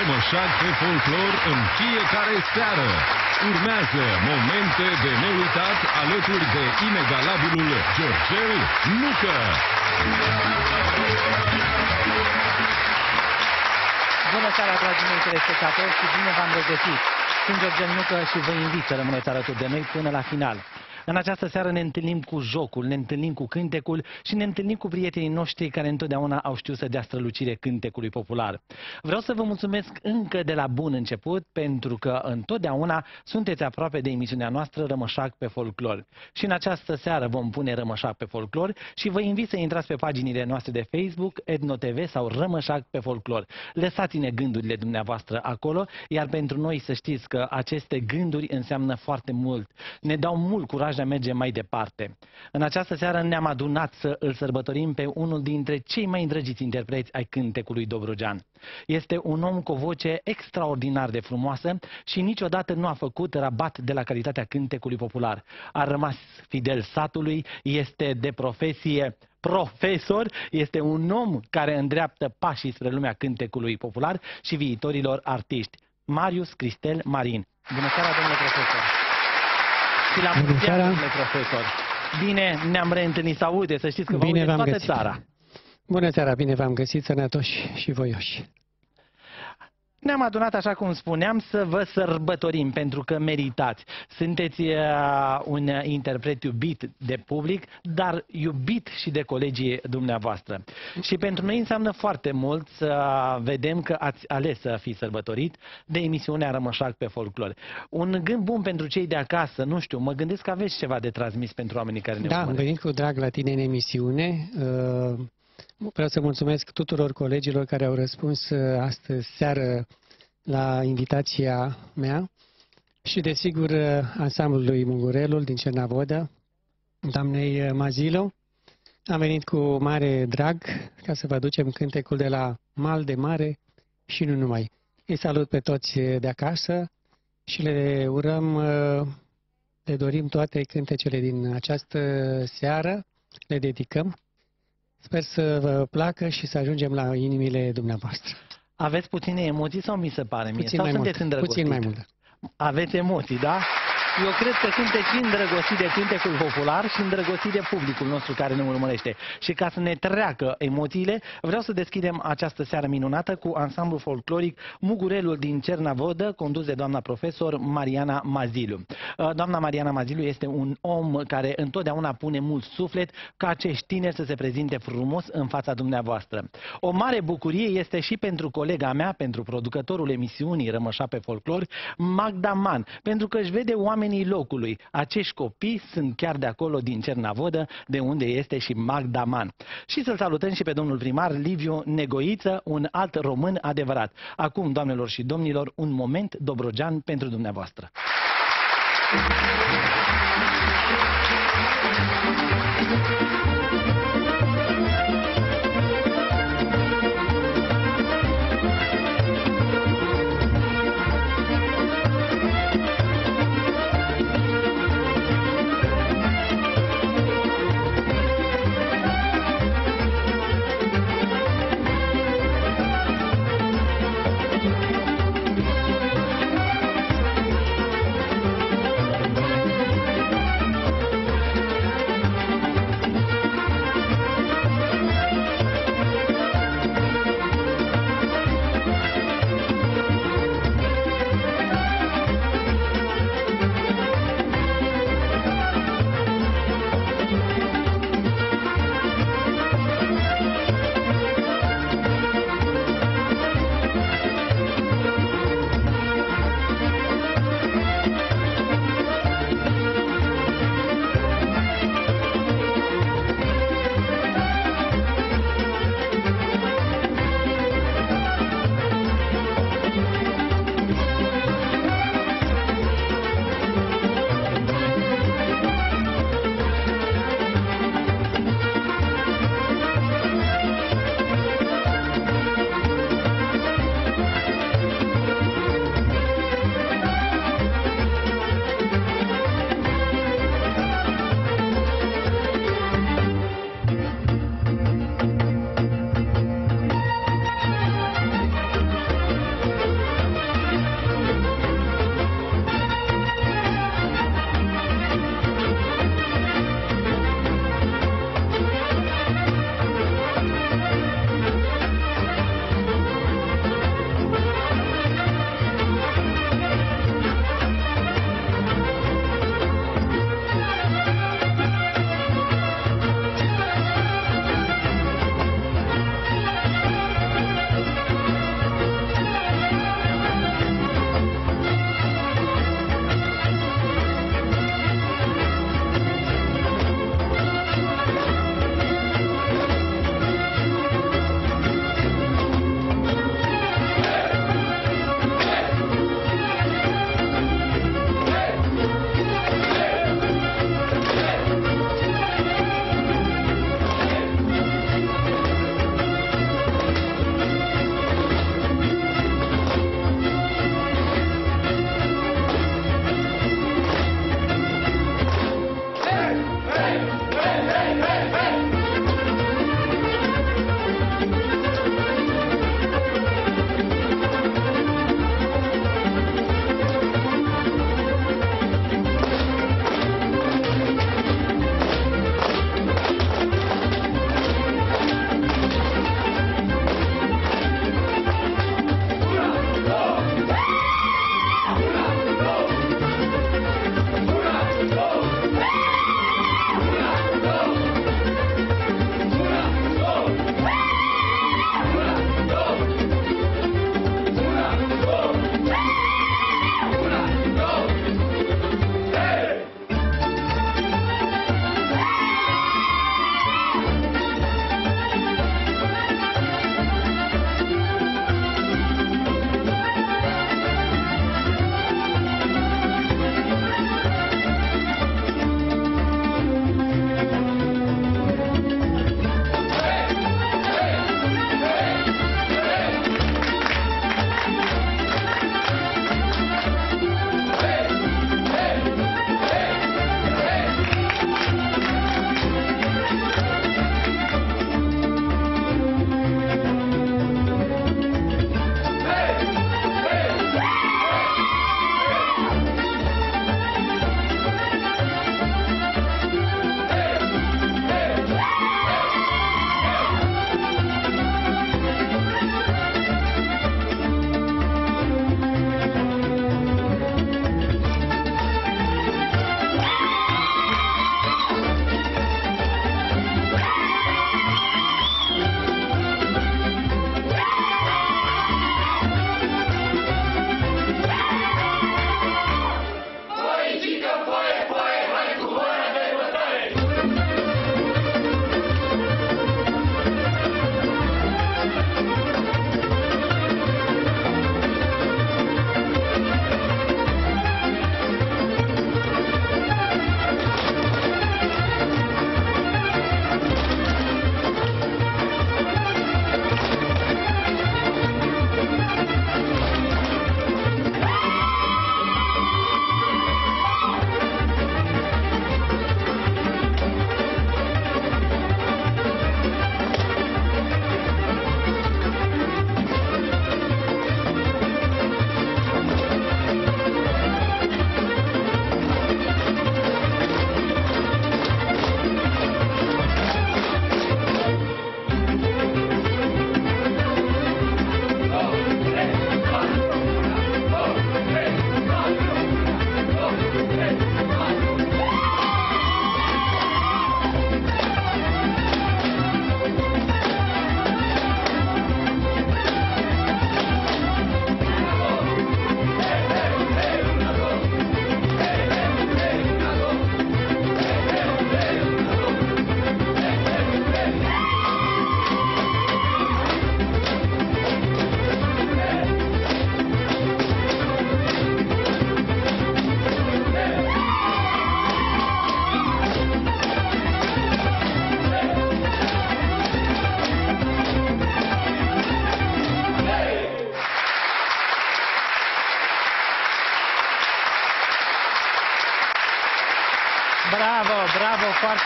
rămășac pe folclor în fiecare seară. Urmează momente de neuitat alături de inegalabilul Georgel Nucă. Bună seara, dragii mei telespectatori, și bine v-am regăsit. Sunt Georgel Nucă și vă invit să rămâneți alături de noi până la final. În această seară ne întâlnim cu jocul, ne întâlnim cu cântecul și ne întâlnim cu prietenii noștri care întotdeauna au știut să dea strălucire cântecului popular. Vreau să vă mulțumesc încă de la bun început pentru că întotdeauna sunteți aproape de emisiunea noastră Rămășac pe folclor. Și în această seară vom pune Rămășac pe folclor și vă invit să intrați pe paginile noastre de Facebook, Etno TV sau Rămășac pe folclor. Lăsați-ne gândurile dumneavoastră acolo, iar pentru noi să știți că aceste gânduri înseamnă foarte mult. Ne dau mult curaj curaj de a merge mai departe. În această seară ne-am adunat să îl sărbătorim pe unul dintre cei mai îndrăgiți interpreți ai cântecului Dobrogean. Este un om cu o voce extraordinar de frumoasă și niciodată nu a făcut rabat de la calitatea cântecului popular. A rămas fidel satului, este de profesie profesor, este un om care îndreaptă pașii spre lumea cântecului popular și viitorilor artiști. Marius Cristel Marin. Bună seara, domnule profesor! Și la mulți ani, profesor. Bine ne-am reîntâlnit să aude, să știți că vă Bine toată găsit. țara. Bună seara, bine v-am găsit, sănătoși și voioși. Ne-am adunat, așa cum spuneam, să vă sărbătorim, pentru că meritați. Sunteți uh, un interpret iubit de public, dar iubit și de colegii dumneavoastră. Și pentru noi înseamnă foarte mult să vedem că ați ales să fiți sărbătorit de emisiunea Rămășac pe folclor. Un gând bun pentru cei de acasă, nu știu, mă gândesc că aveți ceva de transmis pentru oamenii care ne Da, am venit cu drag la tine în emisiune. Uh Vreau să mulțumesc tuturor colegilor care au răspuns uh, astăzi seară la invitația mea și, desigur, uh, ansamblului Mungurelul din Cernavodă, doamnei uh, Mazilo. Am venit cu mare drag ca să vă aducem cântecul de la Mal de Mare și nu numai. Îi salut pe toți de acasă și le urăm, le dorim toate cântecele din această seară, le dedicăm Sper să vă placă și să ajungem la inimile dumneavoastră. Aveți puține emoții sau mi se pare mie? Puțin sau mai sunteți mult. Puțin mai mult. Aveți emoții, da? Eu cred că sunteți și îndrăgostit de cântecul popular și îndrăgostit de publicul nostru care ne urmărește. Și ca să ne treacă emoțiile, vreau să deschidem această seară minunată cu ansamblul folcloric Mugurelul din Cernavodă, condus de doamna profesor Mariana Mazilu. Uh, doamna Mariana Mazilu este un om care întotdeauna pune mult suflet ca acești tineri să se prezinte frumos în fața dumneavoastră. O mare bucurie este și pentru colega mea, pentru producătorul emisiunii Rămășa pe folclor, Magda Man, pentru că își vede oameni oamenii locului. Acești copii sunt chiar de acolo din Cernavodă, de unde este și Magdaman. Și să-l salutăm și pe domnul primar Liviu Negoiță, un alt român adevărat. Acum, doamnelor și domnilor, un moment dobrogean pentru dumneavoastră. Bravo,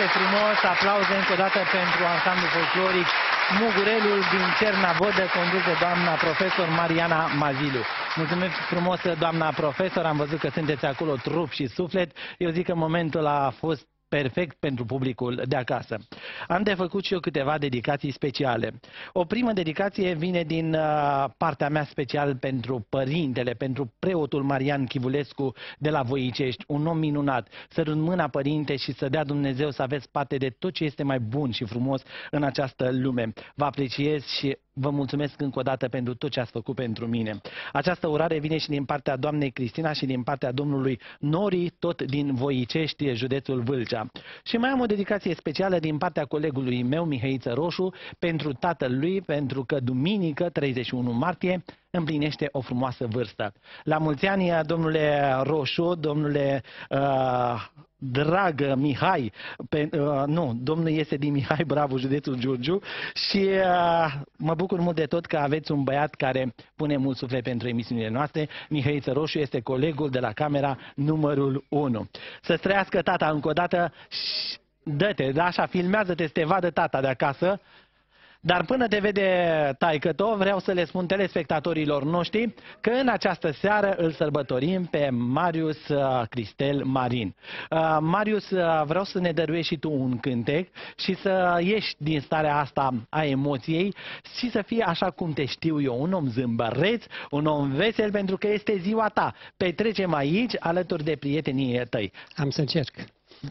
foarte frumos. Aplauze încă o dată pentru ansamblu folcloric Mugurelul din Cernavodă, condus de doamna profesor Mariana Mazilu. Mulțumesc frumos, doamna profesor, am văzut că sunteți acolo trup și suflet. Eu zic că momentul a fost perfect pentru publicul de acasă. Am de făcut și eu câteva dedicații speciale. O primă dedicație vine din uh, partea mea special pentru părintele, pentru preotul Marian Chivulescu de la Voicești, un om minunat. Să rând mâna părinte și să dea Dumnezeu să aveți parte de tot ce este mai bun și frumos în această lume. Vă apreciez și Vă mulțumesc încă o dată pentru tot ce ați făcut pentru mine. Această urare vine și din partea doamnei Cristina și din partea domnului Nori, tot din Voicești, județul Vâlcea. Și mai am o dedicație specială din partea colegului meu, Mihăiță Roșu, pentru tatăl lui, pentru că duminică, 31 martie, împlinește o frumoasă vârstă. La mulți ani, domnule Roșu, domnule uh, dragă Mihai, pe, uh, nu, domnul este din Mihai Bravo, județul Giurgiu și uh, mă bucur mult de tot că aveți un băiat care pune mult suflet pentru emisiunile noastre. Mihai Roșu este colegul de la camera numărul 1. Să trăiască tata încă o dată și dă-te, da, așa, filmează-te să te vadă tata de acasă dar până te vede taică -to, vreau să le spun telespectatorilor noștri că în această seară îl sărbătorim pe Marius uh, Cristel Marin. Uh, Marius, uh, vreau să ne dăruiești și tu un cântec și să ieși din starea asta a emoției și să fii așa cum te știu eu, un om zâmbăreț, un om vesel pentru că este ziua ta. Petrecem aici alături de prietenii tăi. Am să încerc.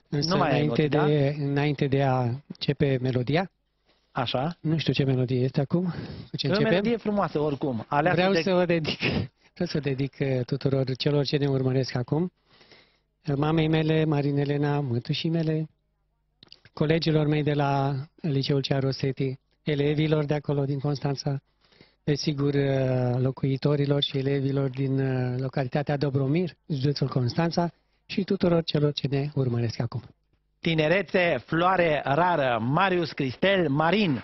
Însă, nu mai înainte, de, da? înainte de a începe melodia, Așa. Nu știu ce melodie este acum. Cu ce e o melodie frumoasă oricum. Aleasă Vreau de... să o dedic. Vreau să o dedic uh, tuturor celor ce ne urmăresc acum. Mamei mele, Marin Elena, mătușii mele, colegilor mei de la Liceul Cearosetti, elevilor de acolo din Constanța, desigur uh, locuitorilor și elevilor din uh, localitatea Dobromir, județul Constanța și tuturor celor ce ne urmăresc acum tinerețe, floare rară, Marius Cristel Marin.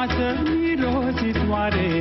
Ai mai sta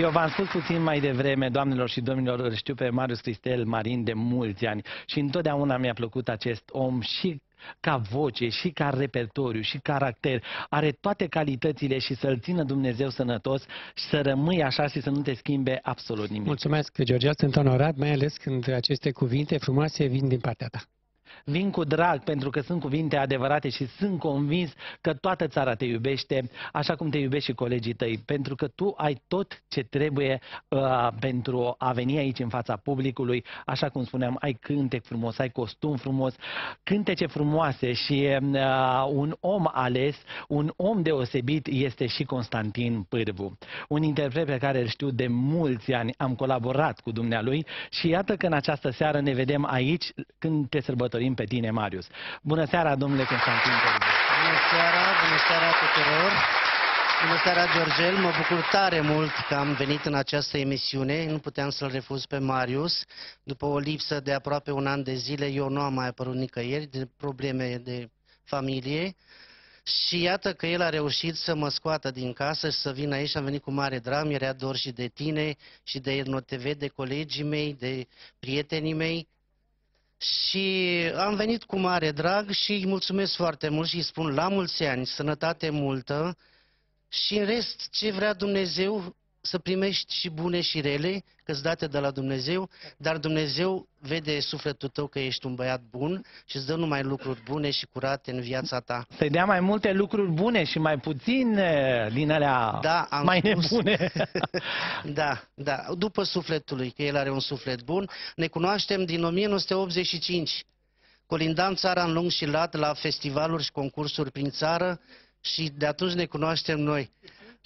Eu v-am spus puțin mai devreme, doamnelor și domnilor, îl știu pe Marius Cristel Marin de mulți ani și întotdeauna mi-a plăcut acest om și ca voce, și ca repertoriu, și caracter. Are toate calitățile și să-l țină Dumnezeu sănătos și să rămâi așa și să nu te schimbe absolut nimic. Mulțumesc, Georgia, sunt onorat, mai ales când aceste cuvinte frumoase vin din partea ta. Vin cu drag pentru că sunt cuvinte adevărate și sunt convins că toată țara te iubește, așa cum te iubești și colegii tăi, pentru că tu ai tot ce trebuie uh, pentru a veni aici în fața publicului, așa cum spuneam, ai cântec frumos, ai costum frumos, cântece frumoase și uh, un om ales, un om deosebit este și Constantin Pârvu. Un interpret pe care îl știu de mulți ani, am colaborat cu dumnealui și iată că în această seară ne vedem aici când te sărbătorim pe tine, Marius. Bună seara, domnule Constantin Părbu. Bună seara, bună seara tuturor. Bună seara, Georgel. Mă bucur tare mult că am venit în această emisiune. Nu puteam să-l refuz pe Marius. După o lipsă de aproape un an de zile, eu nu am mai apărut nicăieri de probleme de familie. Și iată că el a reușit să mă scoată din casă și să vină aici. Am venit cu mare drag, mi-era dor și de tine și de Erno TV, de colegii mei, de prietenii mei. Și am venit cu mare drag și îi mulțumesc foarte mult și îi spun la mulți ani, sănătate multă. Și în rest ce vrea Dumnezeu să primești și bune și rele, că-ți date de la Dumnezeu, dar Dumnezeu vede sufletul tău că ești un băiat bun și îți dă numai lucruri bune și curate în viața ta. Să-i dea mai multe lucruri bune și mai puțin eh, din alea Da, am mai spus. nebune. Da, da, după sufletului, că el are un suflet bun. Ne cunoaștem din 1985. Colindam țara în lung și lat la festivaluri și concursuri prin țară și de atunci ne cunoaștem noi.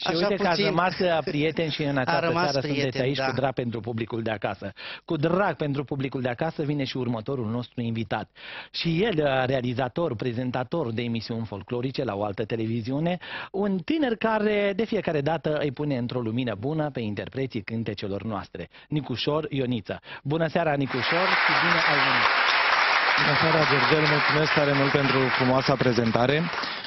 Și uite că ați rămas uh, prieteni și în această rămas seară sunteți prieteni, aici da. cu drag pentru publicul de acasă. Cu drag pentru publicul de acasă vine și următorul nostru invitat. Și el, uh, realizator, prezentator de emisiuni folclorice la o altă televiziune, un tânăr care de fiecare dată îi pune într-o lumină bună pe interpreții cântecelor noastre. Nicușor Ioniță. Bună seara, Nicușor, și bine ai venit! Bună seara, Georgel, mulțumesc tare mult pentru frumoasa prezentare.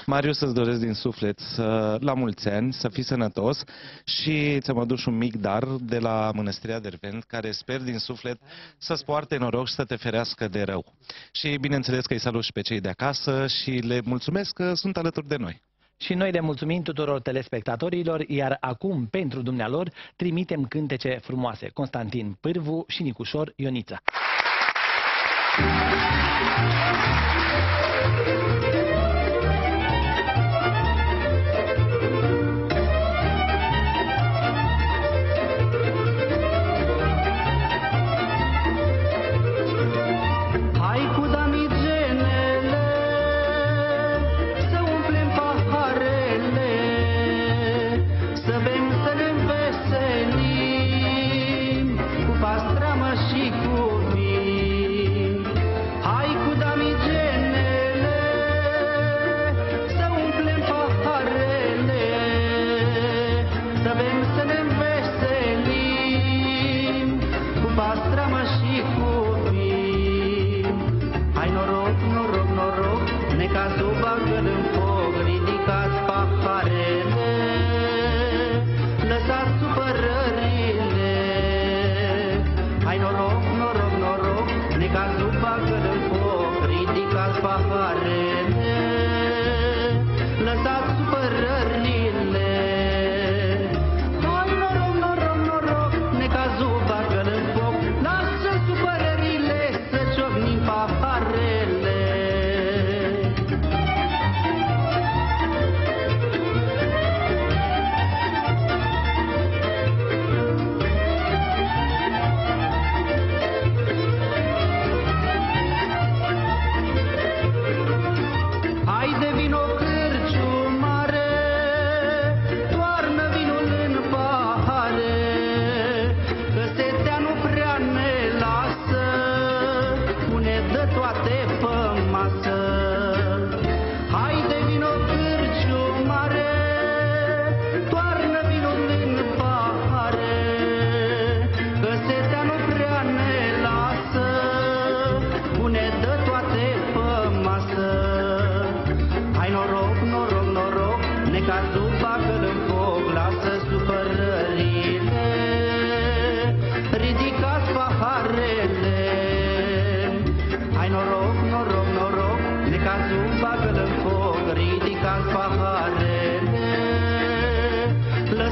Marius, îți doresc din suflet să, la mulți ani, să fii sănătos și ți-am adus un mic dar de la Mănăstirea Dervent, care sper din suflet să-ți poarte noroc și să te ferească de rău. Și bineînțeles că îi salut și pe cei de acasă și le mulțumesc că sunt alături de noi. Și noi le mulțumim tuturor telespectatorilor, iar acum, pentru dumnealor, trimitem cântece frumoase. Constantin Pârvu și Nicușor Ioniță. Hai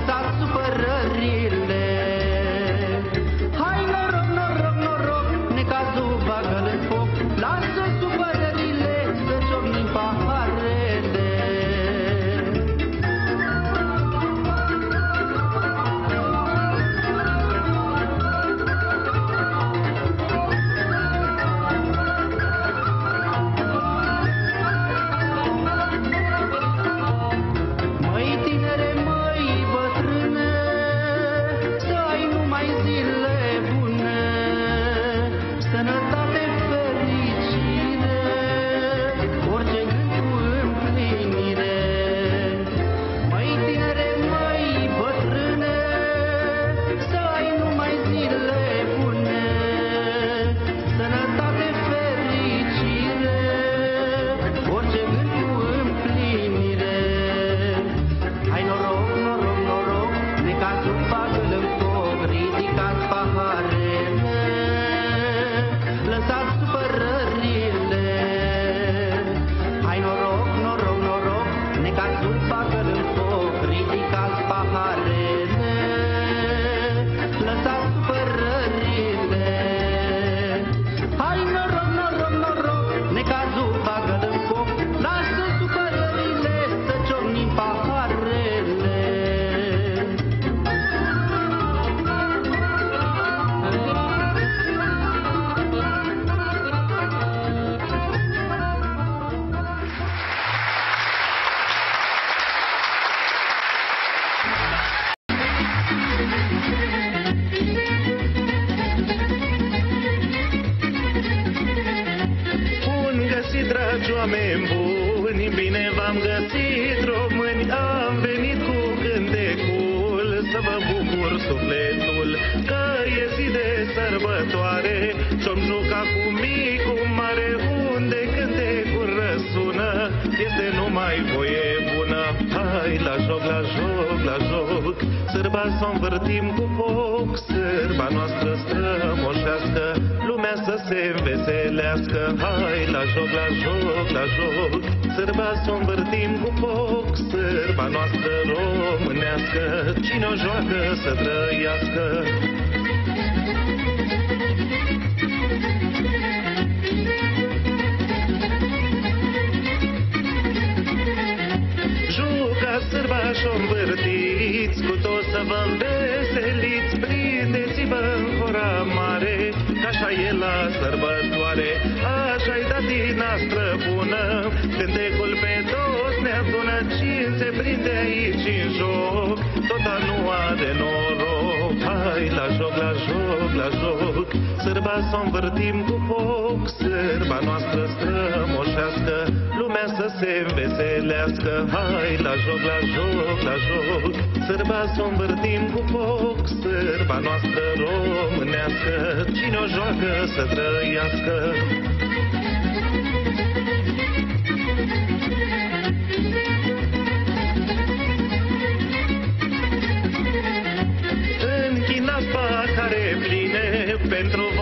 Está super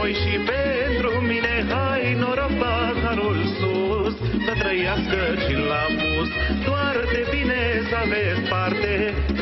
noi și pentru mine. Hai, noroc, paharul sus, să trăiască și la pus. Doar de bine să aveți parte,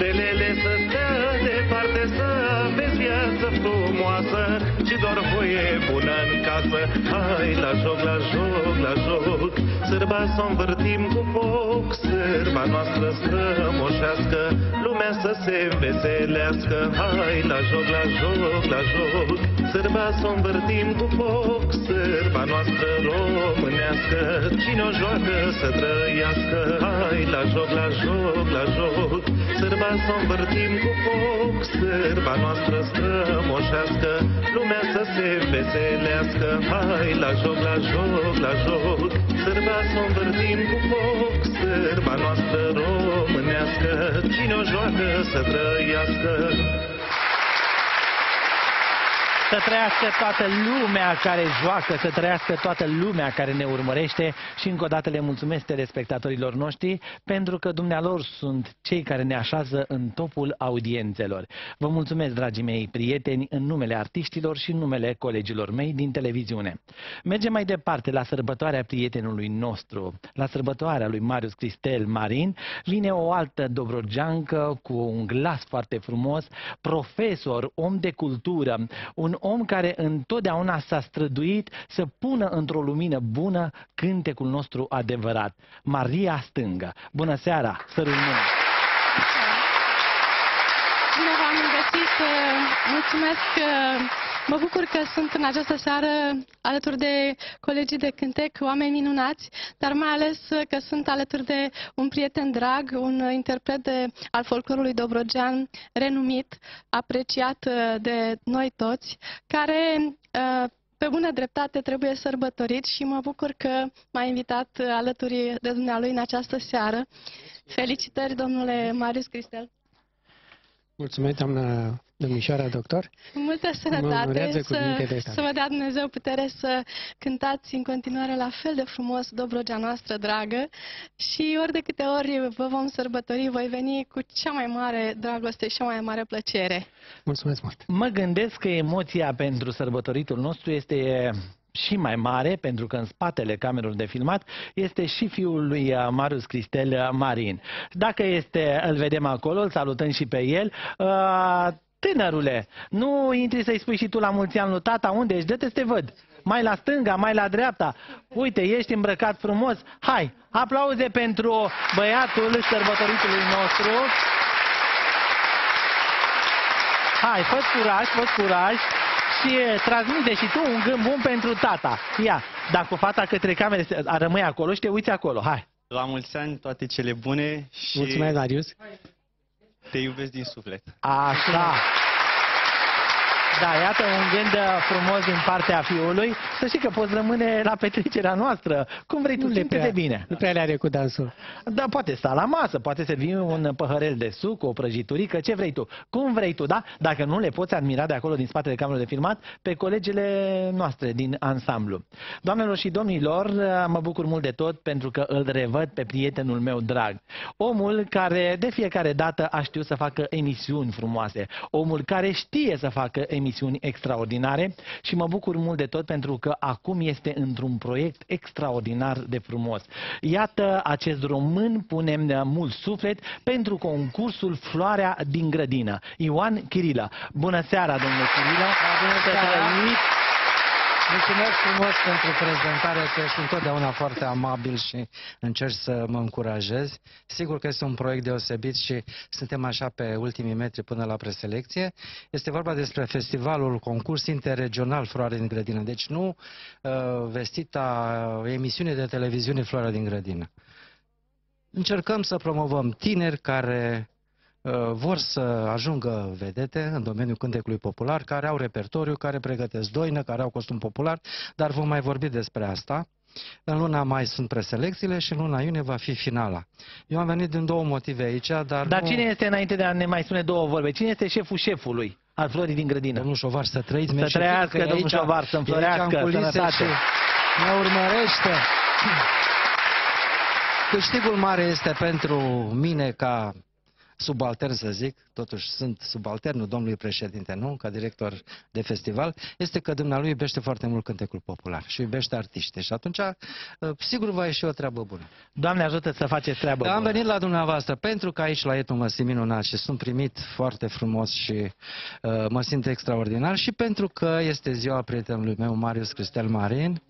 relele să stea departe, să aveți viață frumoasă și doar voie bună în casă. Hai, la joc, la joc, la joc, sârba să învârtim cu foc, sârba noastră să moșească, lumea să se înveselească. Hai, la joc, la joc, la joc, Sârba să învârtim cu foc, sârba noastră românească. Cine o joacă să trăiască, hai la joc, la joc, la joc. Sârba să învârtim cu foc, sârba noastră strămoșească. Lumea să se veselească, hai la joc, la joc, la joc. Sârba să învârtim cu foc, sârba noastră românească. Cine o joacă să trăiască, să trăiască toată lumea care joacă, să trăiască toată lumea care ne urmărește și încă o dată le mulțumesc telespectatorilor noștri pentru că dumnealor sunt cei care ne așează în topul audiențelor. Vă mulțumesc, dragii mei prieteni, în numele artiștilor și în numele colegilor mei din televiziune. Mergem mai departe la sărbătoarea prietenului nostru, la sărbătoarea lui Marius Cristel Marin. Vine o altă dobrogeancă cu un glas foarte frumos, profesor, om de cultură, un om care întotdeauna s-a străduit să pună într-o lumină bună cântecul nostru adevărat. Maria Stângă. Bună seara, sărul mână. Bine v-am găsit. Mulțumesc. Mă bucur că sunt în această seară alături de colegii de cântec, oameni minunați, dar mai ales că sunt alături de un prieten drag, un interpret de, al folclorului Dobrogean, renumit, apreciat de noi toți, care pe bună dreptate trebuie sărbătorit și mă bucur că m-a invitat alături de dumnealui în această seară. Felicitări, domnule Marius Cristel. Mulțumesc, doamna domnișoara doctor. Multă sănătate, să, să vă dea Dumnezeu putere să cântați în continuare la fel de frumos Dobrogea noastră dragă și ori de câte ori vă vom sărbători, voi veni cu cea mai mare dragoste și cea mai mare plăcere. Mulțumesc mult! Mă gândesc că emoția pentru sărbătoritul nostru este și mai mare, pentru că în spatele camerelor de filmat este și fiul lui uh, Marius Cristel uh, Marin. Dacă este, îl vedem acolo, îl salutăm și pe el. Uh, tânărule, nu intri să-i spui și tu la mulți ani lui tata, unde ești? Dă-te să te văd. Mai la stânga, mai la dreapta. Uite, ești îmbrăcat frumos. Hai, aplauze pentru băiatul sărbătoritului nostru. Hai, fă curaj, fă curaj și transmite și tu un gând bun pentru tata. Ia, dacă fata către camere rămâi acolo și te uiți acolo. Hai. La mulți ani, toate cele bune și... Mulțumesc, Darius. Te iubesc din suflet. Așa. Da, iată un gând uh, frumos din partea fiului. Să știi că poți rămâne la petrecerea noastră. Cum vrei tu, simte de bine. Nu prea le are cu dansul. Da, poate sta la masă, poate servi un păhărel de suc, o prăjiturică, ce vrei tu. Cum vrei tu, da? Dacă nu le poți admira de acolo, din spatele camerei de filmat, pe colegele noastre din ansamblu. Doamnelor și domnilor, uh, mă bucur mult de tot pentru că îl revăd pe prietenul meu drag. Omul care de fiecare dată a știut să facă emisiuni frumoase. Omul care știe să facă emisiuni emisiuni extraordinare și mă bucur mult de tot pentru că acum este într-un proiect extraordinar de frumos. Iată, acest român punem mult suflet pentru concursul Floarea din grădină. Ioan Chirilă. Bună seara, domnule Chirilă! Bună seara! Mulțumesc frumos pentru prezentare, că ești întotdeauna foarte amabil și încerci să mă încurajezi. Sigur că este un proiect deosebit și suntem așa pe ultimii metri până la preselecție. Este vorba despre festivalul, concurs interregional Floare din Grădină. Deci nu uh, vestita emisiune de televiziune Floarea din Grădină. Încercăm să promovăm tineri care Uh, vor să ajungă vedete în domeniul cântecului popular, care au repertoriu, care pregătesc doină, care au costum popular, dar vom mai vorbi despre asta. În luna mai sunt preselecțiile și în luna iunie va fi finala. Eu am venit din două motive aici, dar Dar nu... cine este, înainte de a ne mai spune două vorbe, cine este șeful șefului al florii din grădină? Domnul Șovar, să trăiți. Să trăiască, domnul aici, Șovar, să înflorească, sănătate. Ne urmărește. Câștigul mare este pentru mine ca subaltern să zic, totuși sunt subalternul domnului președinte, nu? Ca director de festival, este că dumnealui iubește foarte mult cântecul popular și iubește artiști. Și atunci, uh, sigur, va ieși o treabă bună. Doamne ajută să faceți treabă Am bună. venit la dumneavoastră pentru că aici la Etu mă simt minunat și sunt primit foarte frumos și uh, mă simt extraordinar și pentru că este ziua prietenului meu, Marius Cristel Marin,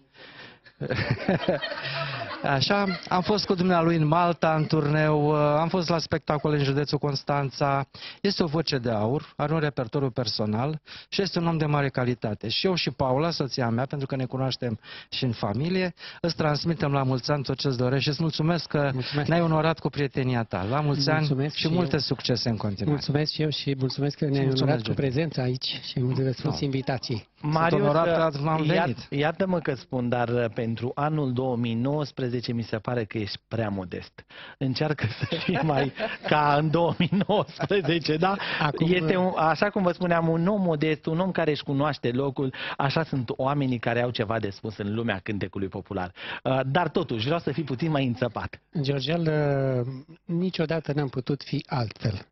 Așa, am fost cu dumnealui în Malta, în turneu, uh, am fost la spectacol în județul Constanța. Este o voce de aur, are un repertoriu personal și este un om de mare calitate. Și eu și Paula, soția mea, pentru că ne cunoaștem și în familie, îți transmitem la mulți ani tot ce-ți dorești și îți mulțumesc că mulțumesc. ne-ai onorat cu prietenia ta. La mulți mulțumesc ani și, și multe eu. succese în continuare. Mulțumesc și eu și mulțumesc că ne-ai onorat cu prezența aici și mulțumesc invitații. Marius, onorat că m-am iat- venit. Iată-mă că spun, dar uh, pentru anul 2019 mi se pare că ești prea modest. Încearcă să fii mai ca în 2019, da? Acum- Este un, așa cum vă spuneam, un om modest, un om care își cunoaște locul, așa sunt oamenii care au ceva de spus în lumea cântecului popular. Uh, Dar totuși, vreau să fii puțin mai înțăpat. Georgel, uh, niciodată n-am putut fi altfel.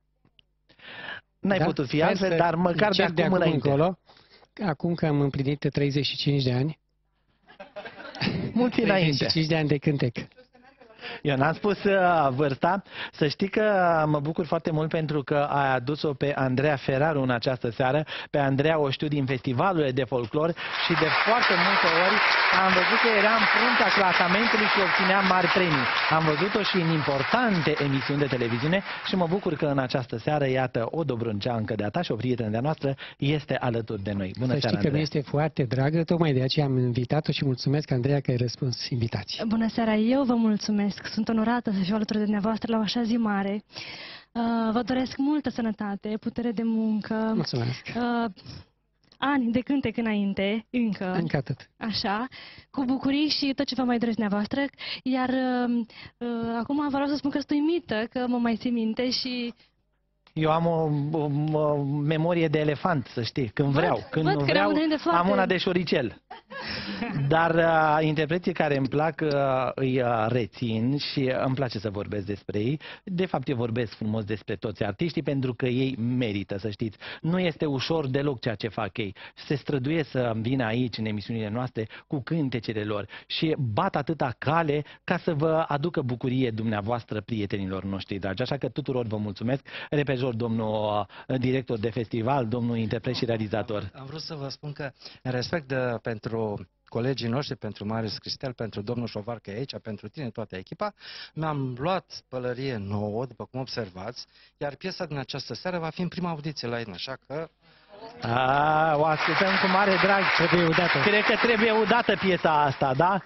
N-ai Da? putut fi Sper altfel, să dar măcar de încerc acum, înainte. încolo, acum că am împlinit 35 de ani, Mulți înainte. 35 de ani de cântec. Eu n-am spus uh, vârsta. Să știi că mă bucur foarte mult pentru că ai adus-o pe Andreea Ferraru în această seară. Pe Andreea o știu din festivalurile de folclor și de foarte multe ori am văzut că era în fruntea clasamentului și obținea mari premii. Am văzut-o și în importante emisiuni de televiziune și mă bucur că în această seară, iată, o dobrânceancă de-a ta și o prietenă de-a noastră este alături de noi. Bună Să seara, știi că mi Andreea! este foarte dragă, tocmai de aceea am invitat-o și mulțumesc, Andreea, că ai răspuns invitației. Bună seara, eu vă mulțumesc. Sunt onorată să fiu alături de dumneavoastră la o așa zi mare. Uh, Vă doresc multă sănătate, putere de muncă, Mulțumesc. uh, ani de cântec înainte, încă, Încă atât. așa, cu bucurii și tot ce vă mai doresc dumneavoastră. Iar uh, uh, acum vreau să spun că sunt uimită, că mă mai țin minte și Eu am o, o, o memorie de elefant, să știi, când Văd, vreau. Când văd nu că vreau, rămâne de foarte- am una de șoricel. Dar uh, interpreții care îmi plac uh, îi uh, rețin și îmi place să vorbesc despre ei. De fapt, eu vorbesc frumos despre toți artiștii pentru că ei merită, să știți. Nu este ușor deloc ceea ce fac ei. Se străduie să vină aici, în emisiunile noastre, cu cântecele lor și bat atâta cale ca să vă aducă bucurie dumneavoastră, prietenilor noștri dragi. Așa că tuturor vă mulțumesc. Repejor, domnul uh, director de festival, domnul interpret și realizator. Am vrut să vă spun că, în respect de, pentru colegii noștri, pentru Marius Cristel, pentru domnul Șovar că e aici, pentru tine, toată echipa, mi-am luat pălărie nouă, după cum observați, iar piesa din această seară va fi în prima audiție la Ina, așa că A, o ascultăm cu mare drag. Trebuie udată. Cred că trebuie udată piesa asta, da?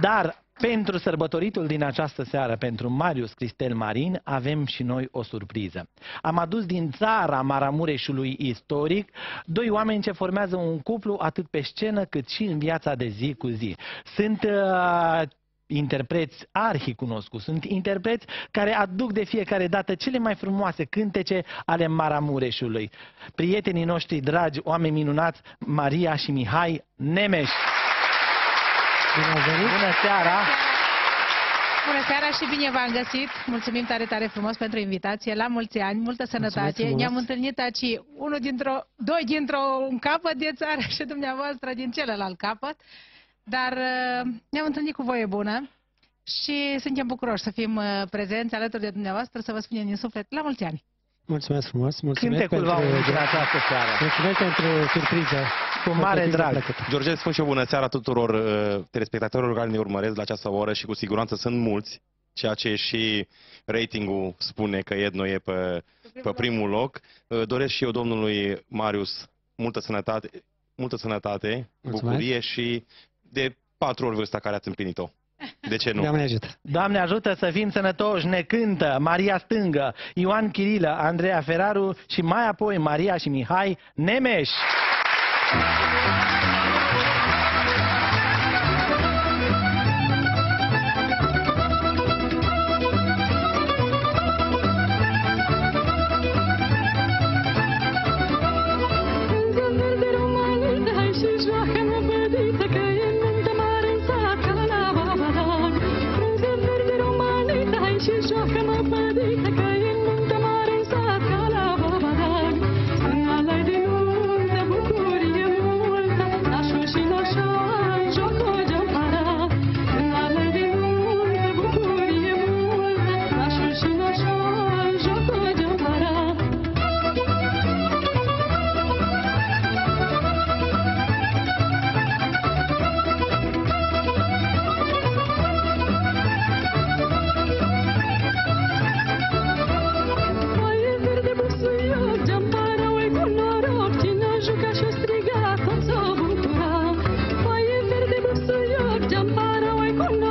Dar pentru sărbătoritul din această seară, pentru Marius Cristel Marin, avem și noi o surpriză. Am adus din țara Maramureșului istoric doi oameni ce formează un cuplu atât pe scenă cât și în viața de zi cu zi. Sunt uh, interpreți arhicunoscuți, sunt interpreți care aduc de fiecare dată cele mai frumoase cântece ale Maramureșului. Prietenii noștri dragi, oameni minunați, Maria și Mihai Nemeș. Bine ați venit. Bună seara! Bună seara și bine v-am găsit. Mulțumim tare, tare frumos pentru invitație. La mulți ani, multă sănătate. frumos. Ne-am întâlnit aici, unul dintr-o, doi dintr-o un capăt de țară și dumneavoastră din celălalt capăt. Dar uh, ne-am întâlnit cu voie bună și suntem bucuroși să fim uh, prezenți alături de dumneavoastră, să vă spunem din suflet la mulți ani. Mulțumesc frumos. Mulțumesc Cântecul pentru, va urma în această seară. mulțumesc pentru surpriză. Cu O mare surpriză drag. plăcută. George, spun și eu bună seara tuturor uh, telespectatorilor care ne urmăresc la această oră și cu siguranță sunt mulți, ceea ce și ratingul spune că Edno e pe, pe primul loc. Uh, doresc și eu domnului Marius multă sănătate, multă sănătate, Mulțumesc. bucurie și de patru ori vârsta care ați împlinit-o. De ce nu? Doamne ajută. Doamne ajută să fim sănătoși, ne cântă Maria Stângă, Ioan Chirilă, Andreea Feraru și mai apoi Maria și Mihai Nemeș. Hai no.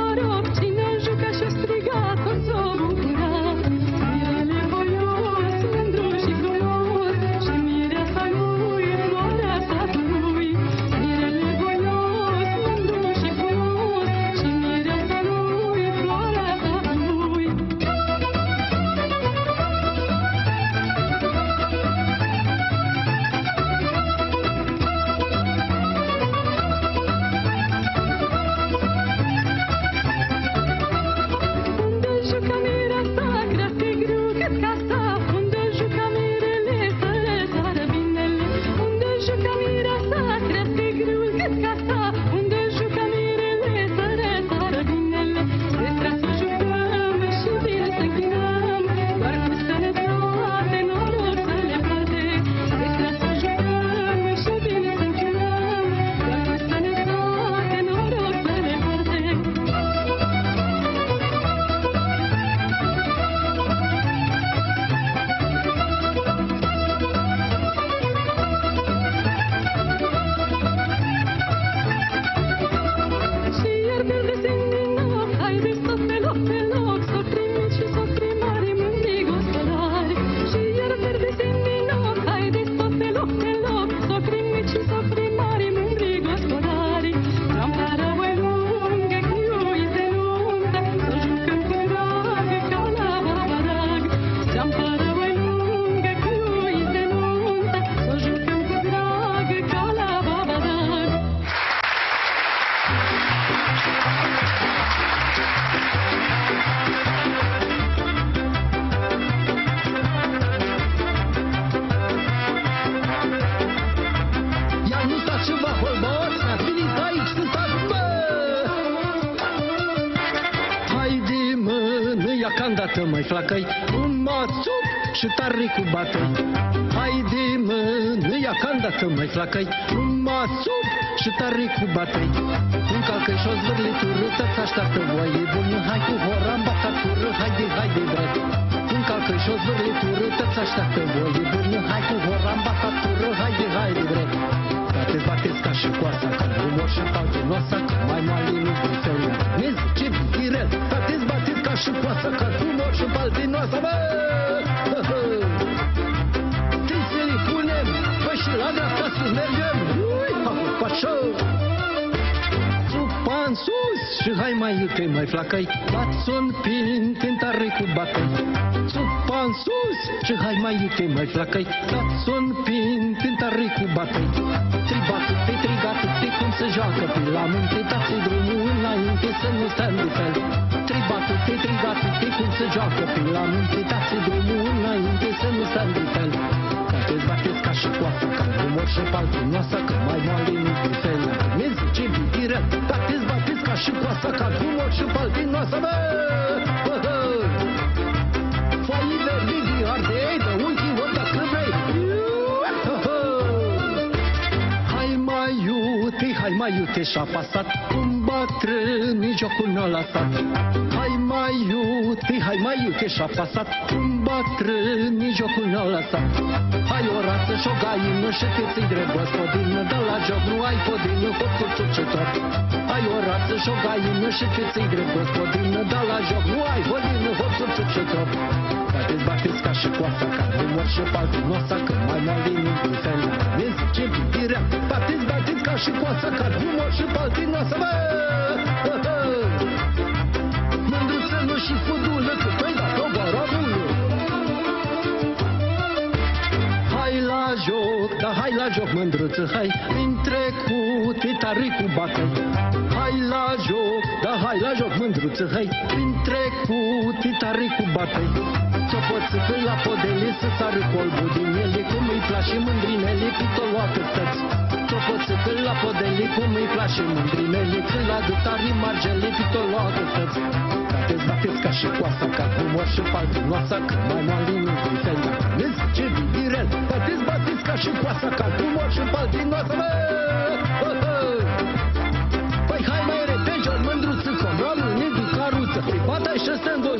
Flacăi, un mațup și tare cu batăi. Haide, mă, nu ia candată, mai flacăi, un mațup și tare cu batăi. Un calcă și o zvârlitură, să-ți așteaptă voie bună, hai cu hora în batatură, haide, haide, bre. Un calcă și o zvârlitură, să-ți așteaptă voie bună, hai cu hora în rumor și paltinoasa, bă! Trebuie să le punem, păi și la dreapta să mergem, ui, ha, așa! Supa în sus și hai mai iute, mai flacăi, bați-o-n pinte în tare cu batăi. Supa în sus și hai mai iute, mai flacăi, bați-o-n pinte în tare cu batăi. Tribatu, te trigatu, te cum se joacă pe la munte, dați drumul înainte să nu stăm de fel. Tribatu, te trigatu, te cum se joacă pe la munte, dați drumul înainte să nu stăm de fel. Bateți, bateți ca și coasa, ca rumor și paltinoasa, că mai moale nu de fel. Dacă ne zice bitirel, bateți, bateți ca și coasa, ca rumor și paltinoasa, bă! Bă, bă! Foaii verzi, ardei, de unchi, ori dacă vrei. Bă, bă! Hai mai iute, hai mai iute și-a pasat Cum bătrânii jocul n-a lăsat Hai mai iute, hai mai iute și-a pasat Cum bătrânii jocul n-a lăsat Hai o rață și o gaină și te ții drept gospodină Dă la joc, nu ai podină, hot cu cercetor Hai o rață și o gaină și te ții drept gospodină Dă la joc, nu ai podină, hot cu cercetor Bateți, bateți ca și coasa, ca rumor și paltinoasa Că mai mare nu cu fel. Ne zice bibirea Bateți, bateți ca și coasa, ca rumor și paltinoasa Bă! Bă! Bă! Mândruță nu și fudulă, că păi dacă o barabulă Hai la joc, da hai la joc mândruță, hai. Prin trecute tare cu batăi Hai la joc, da hai la joc mândruță, hai. Prin trecute tare cu batăi Ți-o poți să la podele să sară colbul din ele Cum îi place mândrinele, pitoloacă stăți Ți-o poți să la podele cum îi place mândrinele Când la gâtarii margele, pitoloacă stăți Bateți, bateți ca și coasa, ca humor și paltinoasa Că mai moale nu din fel, dacă ne zice bidirel Bateți, bateți ca și coasa, ca humor și paltinoasa Bă! Bă! Bă! Păi hai mai repede, ori mândruță, cum rămâne din caruță Păi bata și ăsta în doi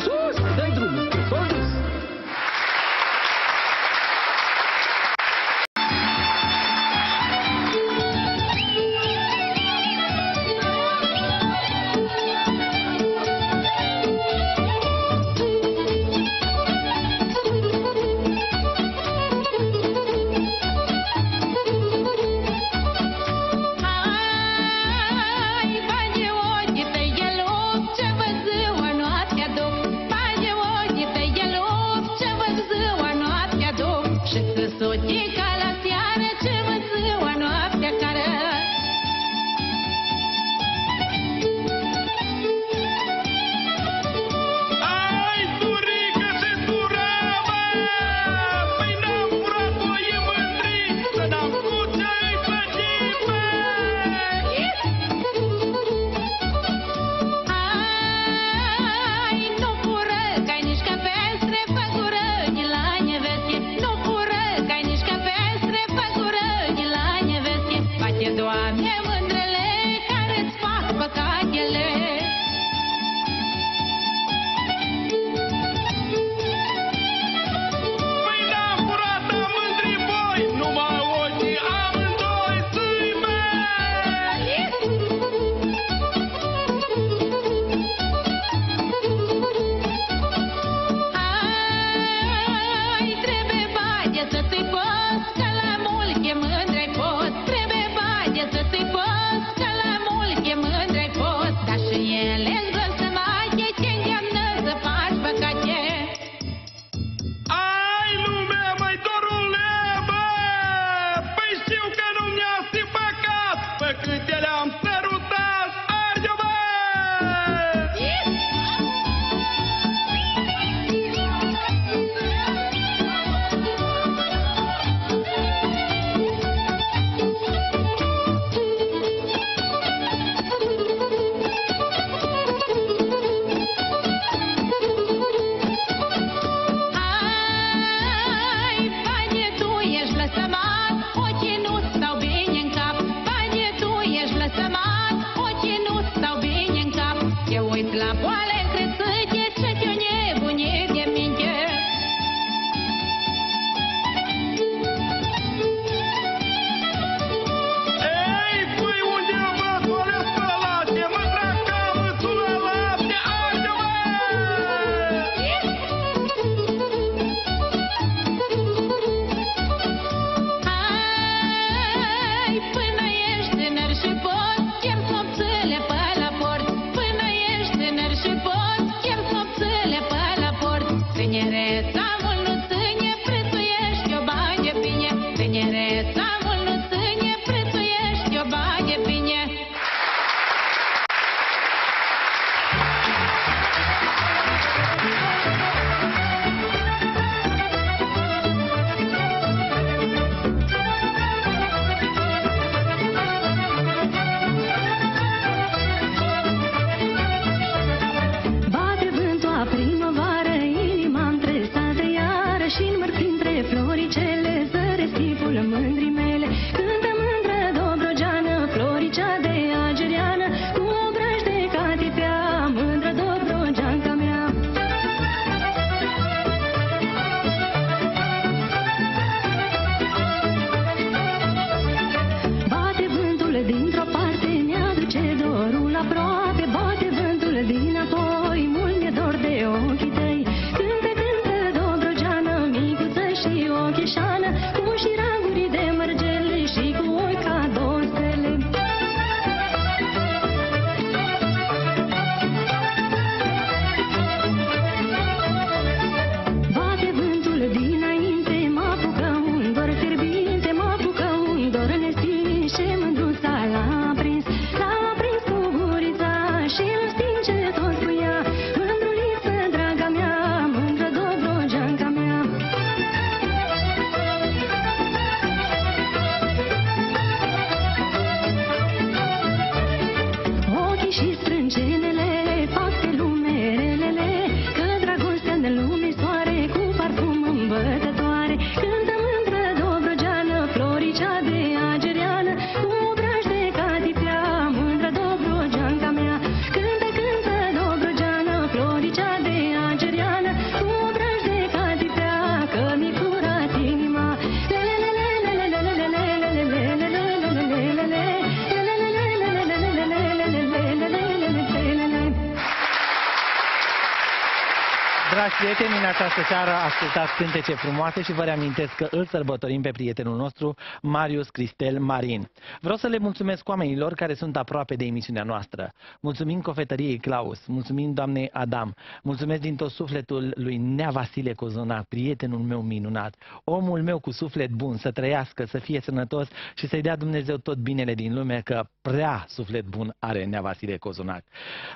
Ascultați cântece frumoase și vă reamintesc că îl sărbătorim pe prietenul nostru, Marius Cristel Marin. Vreau să le mulțumesc oamenilor care sunt aproape de emisiunea noastră. Mulțumim cofetăriei Claus, mulțumim doamnei Adam, mulțumesc din tot sufletul lui Nea Vasile Cozonac, prietenul meu minunat, omul meu cu suflet bun, să trăiască, să fie sănătos și să-i dea Dumnezeu tot binele din lume, că prea suflet bun are Nea Vasile Cozonac.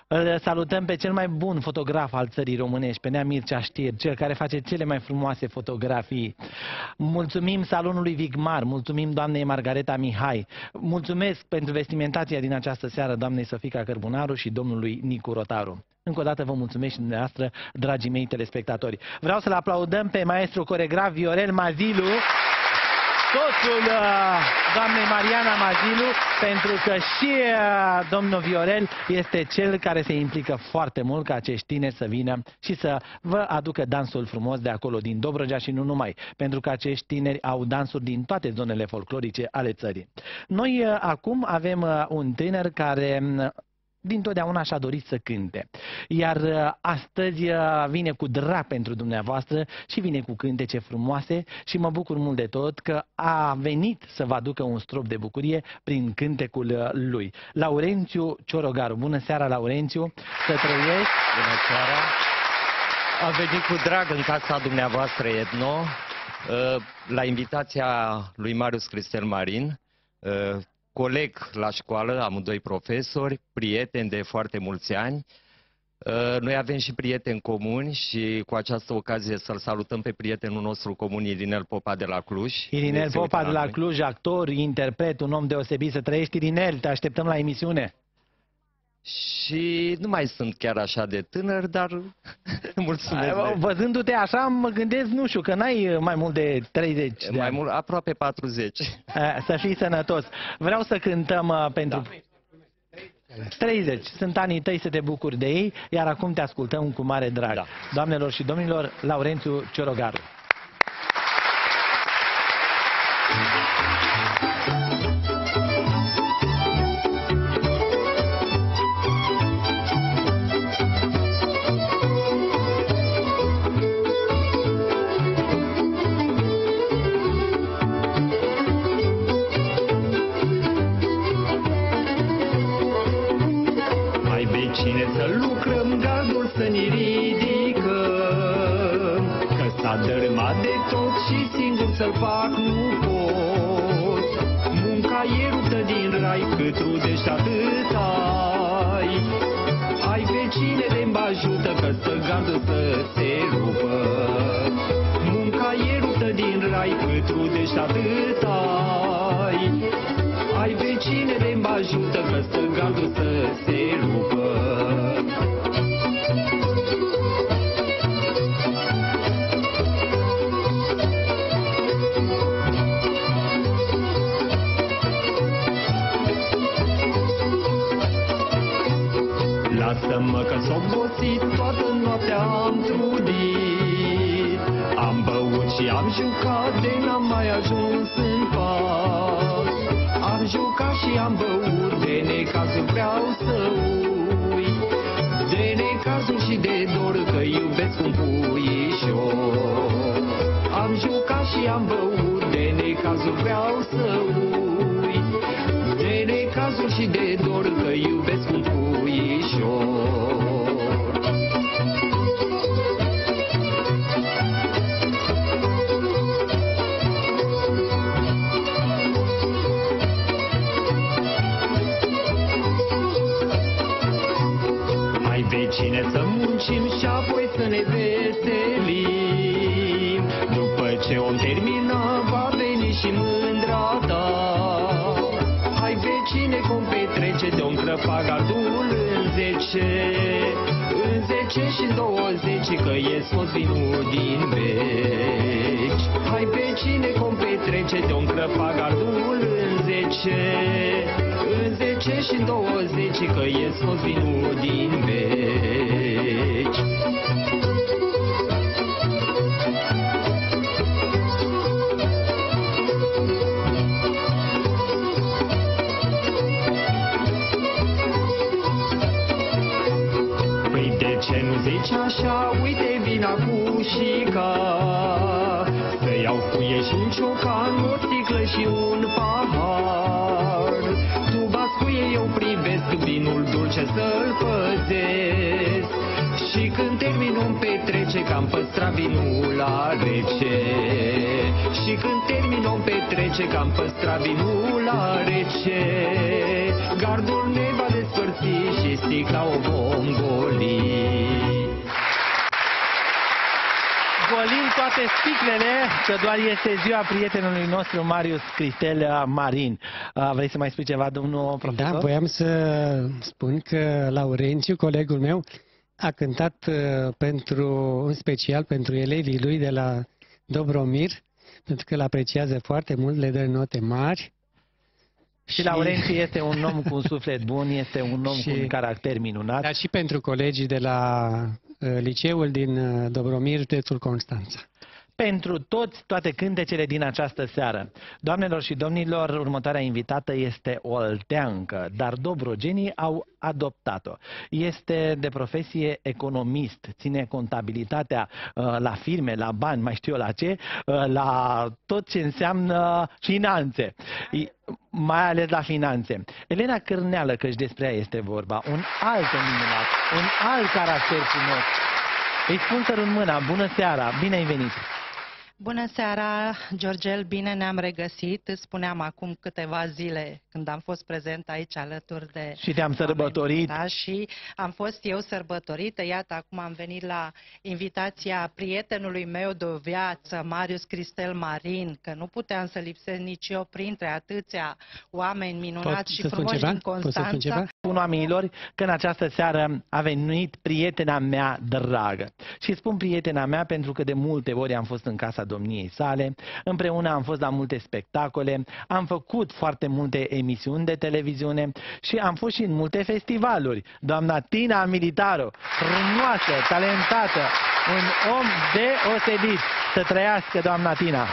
Îl salutăm pe cel mai bun fotograf al țării românești, pe Nea Mircea Știr, cel care face cele mai frumoase frumoase fotografii. Mulțumim salonului Vigmar, mulțumim doamnei Margareta Mihai, mulțumesc pentru vestimentația din această seară doamnei Sofica Cărbunaru și domnului Nicu Rotaru. Încă o dată vă mulțumesc și dumneavoastră, dragii mei telespectatori. Vreau să-l aplaudăm pe maestru coregraf Viorel Mazilu soțul uh, doamnei Mariana Mazilu, pentru că și uh, domnul Viorel este cel care se implică foarte mult ca acești tineri să vină și să vă aducă dansul frumos de acolo, din Dobrogea și nu numai, pentru că acești tineri au dansuri din toate zonele folclorice ale țării. Noi uh, acum avem uh, un tânăr care mm, dintotdeauna și-a dorit să cânte. Iar uh, astăzi uh, vine cu drag pentru dumneavoastră și vine cu cântece frumoase și mă bucur mult de tot că a venit să vă aducă un strop de bucurie prin cântecul uh, lui. Laurențiu Ciorogaru. Bună seara, Laurențiu! Să trăiești! Bună seara! Am venit cu drag în casa dumneavoastră, Etno, la invitația lui Marius Cristel Marin, coleg la școală, amândoi profesori, prieteni de foarte mulți ani. Uh, Noi avem și prieteni comuni și cu această ocazie să-l salutăm pe prietenul nostru comun, Irinel Popa de la Cluj. Irinel Se uită Popa de la noi. Cluj, actor, interpret, un om deosebit. Să trăiești, Irinel! Te așteptăm la emisiune! Și nu mai sunt chiar așa de tânăr, dar mulțumesc. Ai, Văzându-te așa, mă gândesc, nu știu, că n-ai mai mult de 30 de Mai ani. mult, aproape 40. Eh, Să fii sănătos. Vreau să cântăm uh, pentru... Da. 30. Sunt anii tăi să te bucuri de ei, iar acum te ascultăm cu mare drag. Da. Doamnelor și domnilor, Laurențiu Ciorogaru. Mai Hai vecine să muncim și apoi să ne veselim. După ce om termina va veni și mândra ta. Hai vecine cum petrece de om crăpa gardul în zece. În zece și în douăzeci că e scos vinul din beci Hai vecine cum petrece de om crăpa gardul în zece. În zece și în douăzeci că e scos vinul din beci un petrece, că am păstrat vinul la rece Gardul ne va despărți și sticla o vom goli Golim toate sticlele, că doar este ziua prietenului nostru Marius Cristel uh, Marin. Uh, Vrei să mai spui ceva, domnul profesor? Da, voiam să spun că Laurențiu, colegul meu, a cântat uh, pentru, în special pentru elevii lui de la Dobromir, pentru că îl apreciază foarte mult, le dă note mari. Și Laurențiu este un om cu un suflet bun, este un om Și- cu un caracter minunat. Dar și pentru colegii de la uh, liceul din uh, Dobromir, județul Constanța. Pentru toți toate cântecele din această seară. Doamnelor și domnilor, următoarea invitată este olteancă, dar dobrogenii au adoptat-o. Este de profesie economist, ține contabilitatea uh, la firme, la bani, mai știu eu la ce, uh, la tot ce înseamnă finanțe. I- mai ales la finanțe. Elena Cârneală, căci despre ea este vorba, un alt om minunat, un alt caracter frumos. Îi spun sărut mâna, bună seara, bine ai venit! Bună seara, Georgel, bine ne-am regăsit. Îți spuneam acum câteva zile când am fost prezent aici alături de... Și te-am sărbătorit. Da, și am fost eu sărbătorită. Iată, acum am venit la invitația prietenului meu de o viață, Marius Cristel Marin, că nu puteam să lipsesc nici eu printre atâția oameni minunați Pot și să spun frumoși ceva? din Pot să spun Constanța. ceva? Spun oamenilor că în această seară a venit prietena mea dragă. Și spun prietena mea pentru că de multe ori am fost în casa domniei sale, împreună am fost la multe spectacole, am făcut foarte multe emisiuni de televiziune și am fost și în multe festivaluri. Doamna Tina Militaru, frumoasă, talentată, un om deosebit. Să trăiască doamna Tina.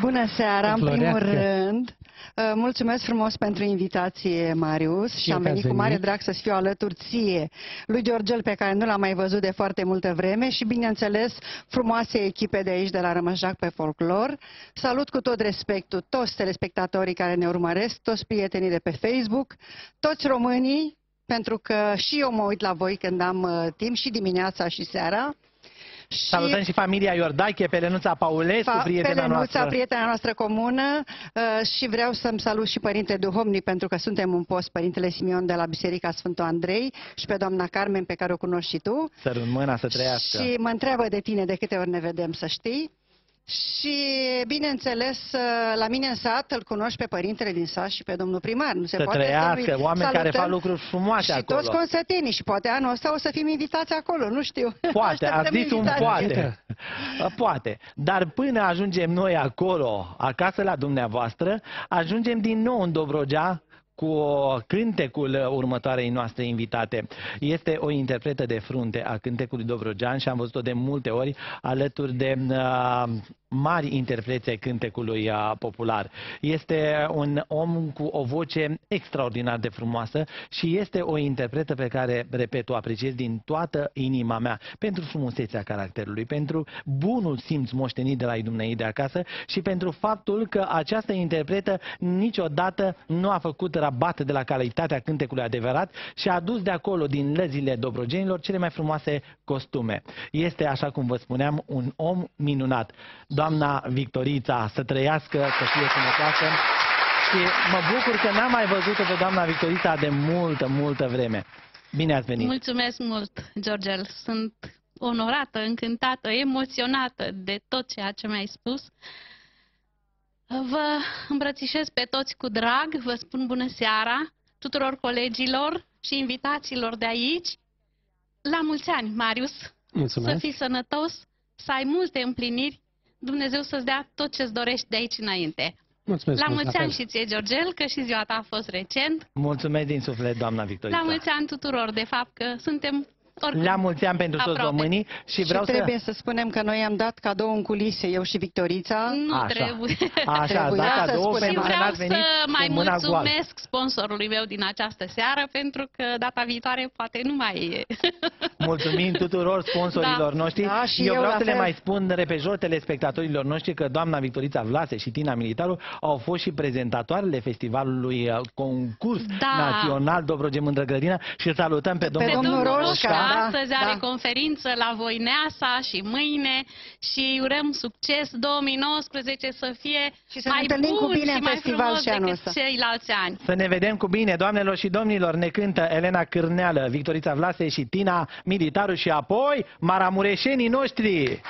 Bună seara, în primul Înflorească. rând. Uh, Mulțumesc frumos pentru invitație, Marius, și eu am că venit ați cu mare venit. drag să fiu alături ție, lui Georgel, pe care nu l-am mai văzut de foarte multă vreme și, bineînțeles, frumoase echipe de aici, de la Rămășac pe Folclor. Salut cu tot respectul toți telespectatorii care ne urmăresc, toți prietenii de pe Facebook, toți românii, pentru că și eu mă uit la voi când am uh, timp și dimineața și seara. Și Salutăm și familia Iordache, pe Lenuța Paulescu, Fa- prietena pe Lenuța, noastră. prietena noastră comună uh, și vreau să-mi salut și Părinte Duhovnic pentru că suntem un post, Părintele Simion de la Biserica Sfântul Andrei și pe doamna Carmen pe care o cunoști și tu. Sărut mâna să trăiască. Și mă întreabă de tine de câte ori ne vedem, să știi. Și, bineînțeles, uh, la mine în sat îl cunoști pe părintele din sat și pe domnul primar. Nu se Să poate trăiască, să nu-i oameni care salutăm. fac lucruri frumoase și acolo. toți consătenii și poate anul ăsta o să fim invitați acolo, nu știu. Poate, ați Așteptăm zis un invitații. poate. Poate. Dar până ajungem noi acolo, acasă la dumneavoastră, ajungem din nou în Dobrogea cu cântecul următoarei noastre invitate. Este o interpretă de frunte a cântecului Dobrogean și am văzut-o de multe ori alături de uh, mari interpreți ai cântecului uh, popular. Este un om cu o voce extraordinar de frumoasă și este o interpretă pe care, repet, o apreciez din toată inima mea pentru frumusețea caracterului, pentru bunul simț moștenit de la ei dumnei de acasă și pentru faptul că această interpretă niciodată nu a făcut rabat de la calitatea cântecului adevărat și a adus de acolo, din lăzile dobrogenilor, cele mai frumoase costume. Este, așa cum vă spuneam, un om minunat. Doamna Victorița, să trăiască, să fie sănătoasă și mă bucur că n-am mai văzut-o pe doamna Victorița de multă, multă vreme. Bine ați venit! Mulțumesc mult, Georgel. Sunt onorată, încântată, emoționată de tot ceea ce mi-ai spus. Vă îmbrățișez pe toți cu drag, vă spun bună seara tuturor colegilor și invitațiilor de aici. La mulți ani, Marius! Mulțumesc. Să fii sănătos, să ai multe împliniri, Dumnezeu să-ți dea tot ce-ți dorești de aici înainte. Mulțumesc la mult, mulți la ani fel. și ție, Georgel, că și ziua ta a fost recent. Mulțumesc din suflet, doamna Victorița! La mulți ani tuturor, de fapt, că suntem oricum La mulți ani pentru toți aproape. românii și vreau și trebuie să... să spunem că noi am dat cadou în culise, eu și Victorița. Nu Așa. trebuie. Așa, Trebuia da, să cadou spunem pentru Și că vreau n-ați venit să mai cu mâna goală. mulțumesc sponsorului meu din această seară, pentru că data viitoare poate nu mai e. Mulțumim tuturor sponsorilor Da. noștri. Da, și eu eu vreau la să le fel. mai spun repejor telespectatorilor noștri că doamna Victorița Vlase și Tina Militaru au fost și prezentatoarele festivalului uh, concurs Da. național Dobrogem Mândră Grădină și îl salutăm pe Pe domnul, domnul Roșca, Roșca, astăzi da, are da. conferință la Voineasa și mâine și urăm succes 2019 să fie Și să ne mai întâlnim cu bun bine și în mai festival frumos și anul decât ăsta. ceilalți ani. Să ne vedem cu bine, doamnelor și domnilor, ne cântă Elena Cârneală, Victorița Vlase și Tina Militaru și apoi maramureșenii noștri.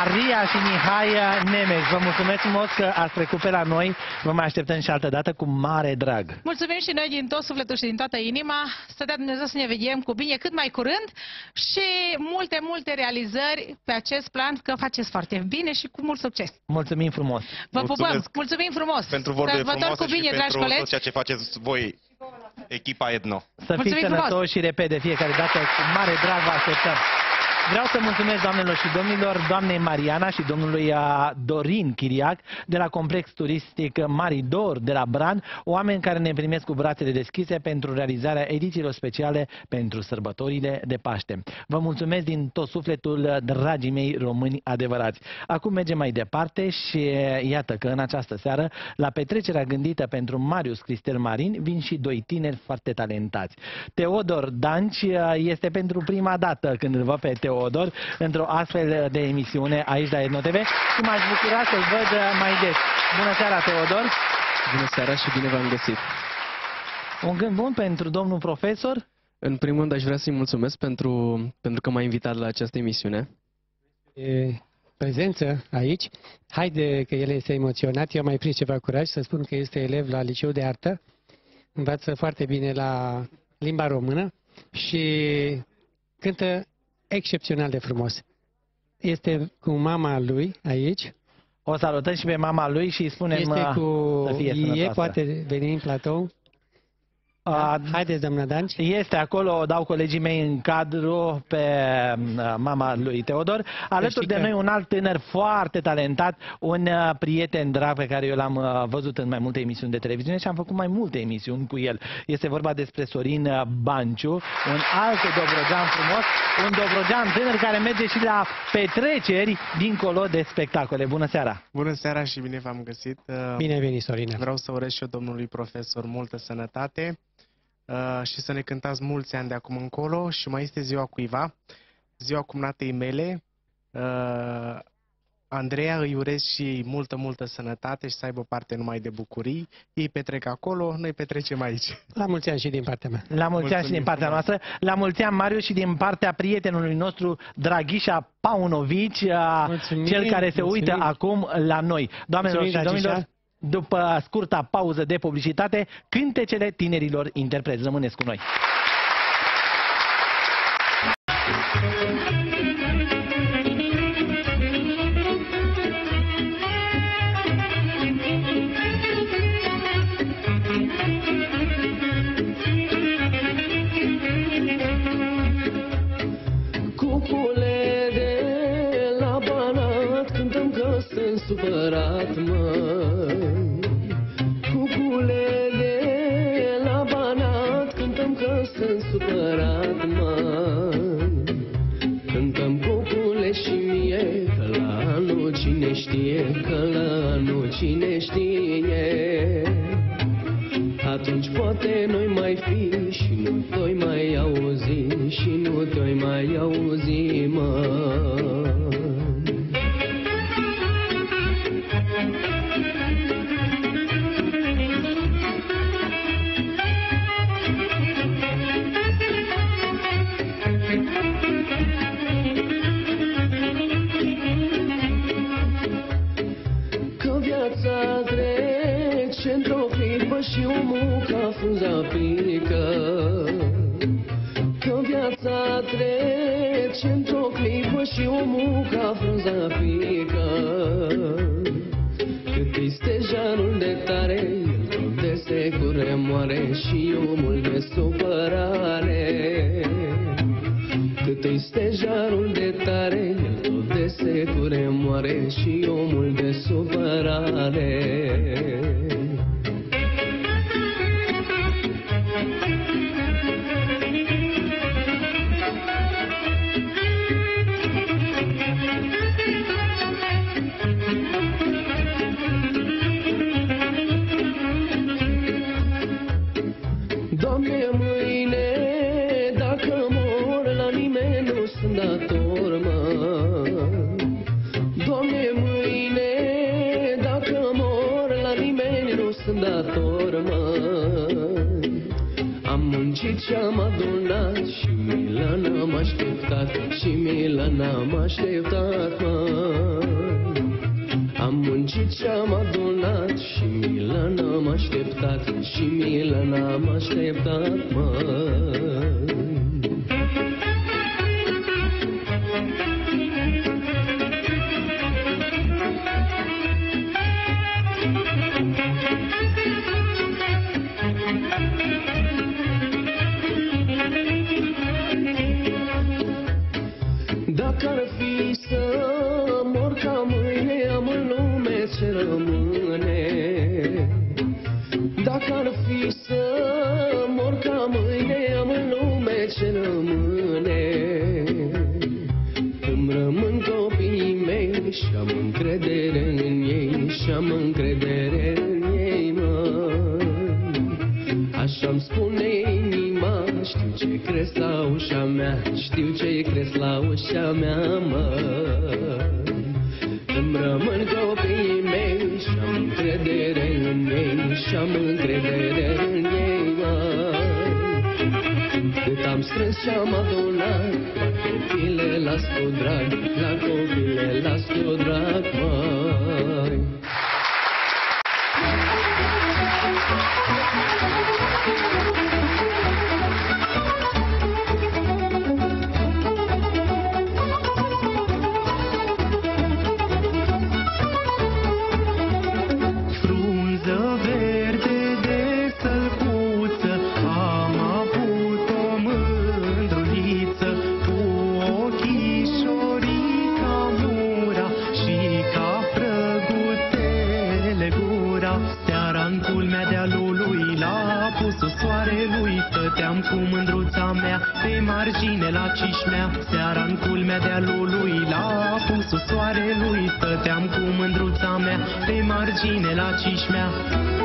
Maria și Mihai Nemes, vă mulțumesc frumos că ați trecut pe la noi. Vă mai așteptăm și altă dată cu mare drag. Mulțumim și noi din tot sufletul și din toată inima. Să dea Dumnezeu să ne vedem cu bine cât mai curând și multe, multe realizări pe acest plan, că faceți foarte bine și cu mult succes. Mulțumim frumos. Vă pupăm! Mulțumim frumos! Pentru vorbe Sărbători frumoase cu bine, și dragi pentru colegi! tot ceea ce faceți voi, echipa Edno. Să fiți sănătoși și repede fiecare dată. Cu mare drag vă așteptăm. Vreau să mulțumesc doamnelor și domnilor, doamnei Mariana și domnului uh, Dorin Chiriac de la complex turistic Maridor de la Bran, oameni care ne primesc cu brațele deschise pentru realizarea edițiilor speciale pentru sărbătorile de Paște. Vă mulțumesc din tot sufletul, uh, dragii mei români adevărați. Acum mergem mai departe și uh, iată că în această seară, la petrecerea gândită pentru Marius Cristel Marin, vin și doi tineri foarte talentați. Teodor Danci uh, este pentru prima dată când îl văd pe Teodor într-o astfel de emisiune aici la Etno TV și m-aș bucura să-l văd uh, mai des. Bună seara, Teodor! Bună seara și bine v-am găsit! Un gând bun pentru domnul profesor? În primul rând aș vrea să-i mulțumesc pentru, pentru că m-a invitat la această emisiune. E prezență aici. Haide că el este emoționat. Eu am mai prins ceva curaj să spun că este elev la liceu de artă. Învață foarte bine la limba română și cântă excepțional de frumos. Este cu mama lui aici. O salutăm și pe mama lui și îi spunem Este uh, cu... să fie E sănătoasă. poate veni în platou. Da? Haideți, doamna Danci. Este acolo, o dau colegii mei în cadru pe uh, mama lui Teodor. Alături știi de că- noi un alt tânăr foarte talentat, un uh, prieten drag pe care eu l-am uh, văzut în mai multe emisiuni de televiziune și am făcut mai multe emisiuni cu el. Este vorba despre Sorin uh, Banciu, un alt dobrogean frumos, un dobrogean tânăr care merge și la petreceri dincolo de spectacole. Bună seara! Bună seara și bine v-am găsit. Uh, Bine ai venit, Sorina. Vreau să urez și eu domnului profesor multă sănătate uh, și să ne cântați mulți ani de acum încolo și mai este ziua cuiva, ziua cumnatei mele. Uh, Andreea îi urez și multă, multă sănătate și să aibă parte numai de bucurii. Ei petrec acolo, noi petrecem aici. La mulți ani și din partea mea. La mulți ani și din partea noastră. La mulți ani, Mariu, și din partea prietenului nostru, Draghișa Paunovici, uh, Mulțumim, cel care se mulțumim. uită acum la noi. Doamnelor Mulțumim, și domnilor, Draghișa. După scurta pauză de publicitate, cântecele tinerilor interpreți. Rămâneți cu noi. La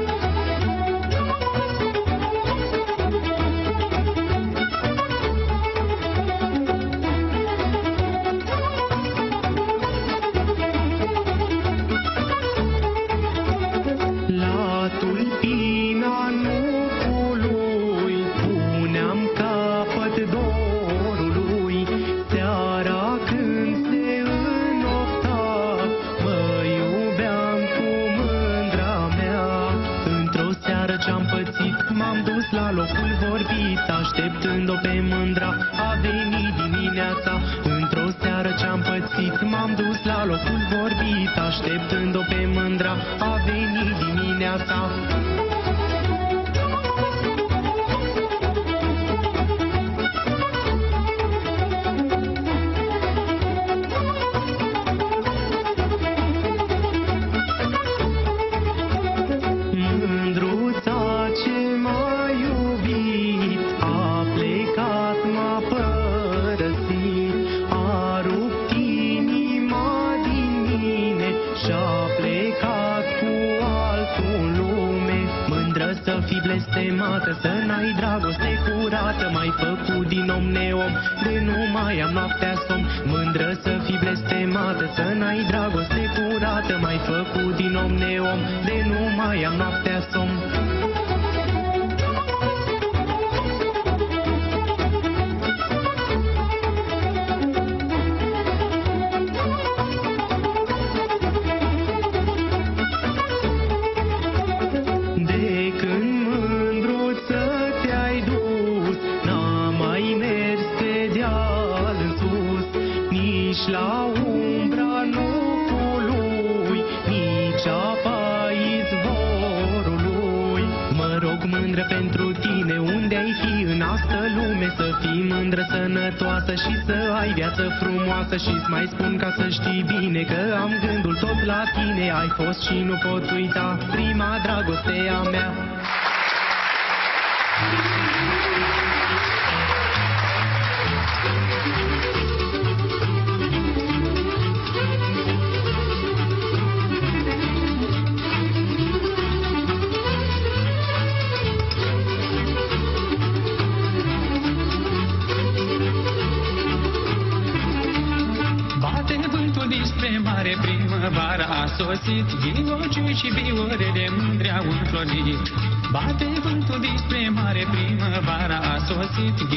a sosit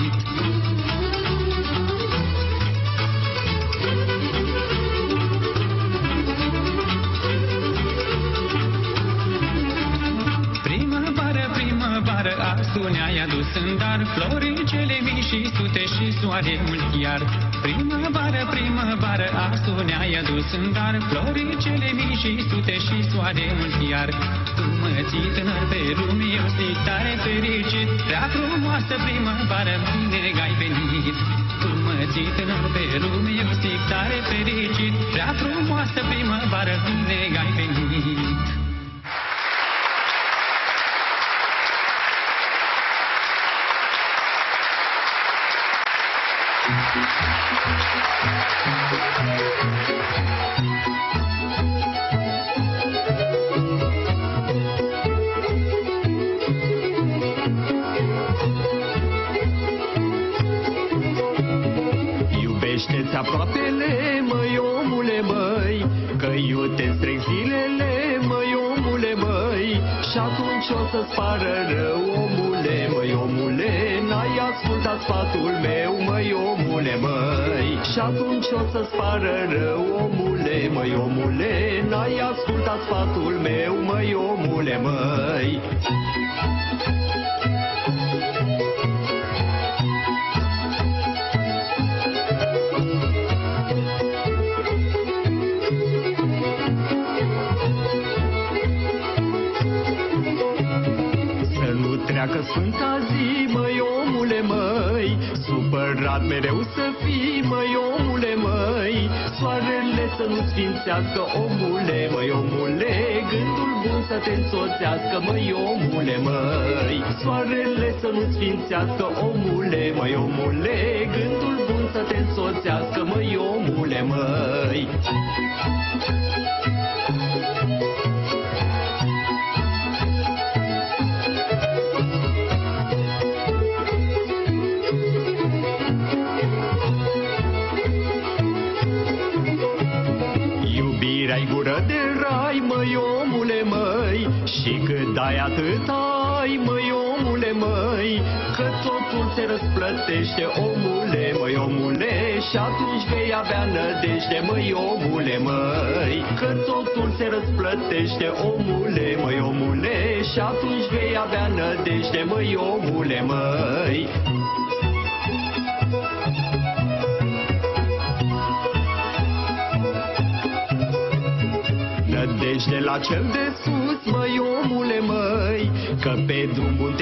venit Primăvară, primăvară, astu ne-ai adus în dar Florii cele mii și sute și soare mult iar. Primăvară, primăvară, astu ne-ai adus în dar Florii cele mii și sute și soare mult iar. Tu mă ții tânăr pe lume, eu zic tare fericit. Prea frumoasă primăvară, bine ai venit. Tu mă ții tânăr pe lume, eu zic tare fericit. Prea frumoasă primăvară, bine ai venit. Iubește-ți să-ți pară rău, omule, măi omule N-ai ascultat sfatul meu, măi omule, măi. Și atunci o să-ți pară rău, omule, măi omule N-ai ascultat sfatul meu, măi omule, măi sfânta zi, măi omule, măi Supărat mereu să fii, măi omule, măi. Soarele să nu sfințească, omule, măi omule Gândul bun să te însoțească, măi omule, măi. Soarele să nu sfințească, omule, măi omule Gândul bun să te însoțească, măi omule, măi răsplătește, omule, măi omule Și atunci vei avea nădejde, măi omule, măi. Că totul se răsplătește, omule, măi omule Și atunci vei avea nădejde, măi omule, măi. Nădejde la cel de sus, măi omule, măi Că pe drum bun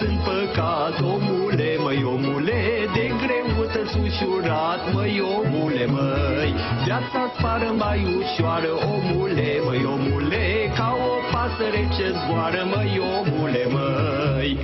în păcat, omule, măi omule De greutăți ușurat, măi omule, măi. Viața-ți pară mai ușoară, omule, măi omule Ca o pasăre ce zboară, măi omule, măi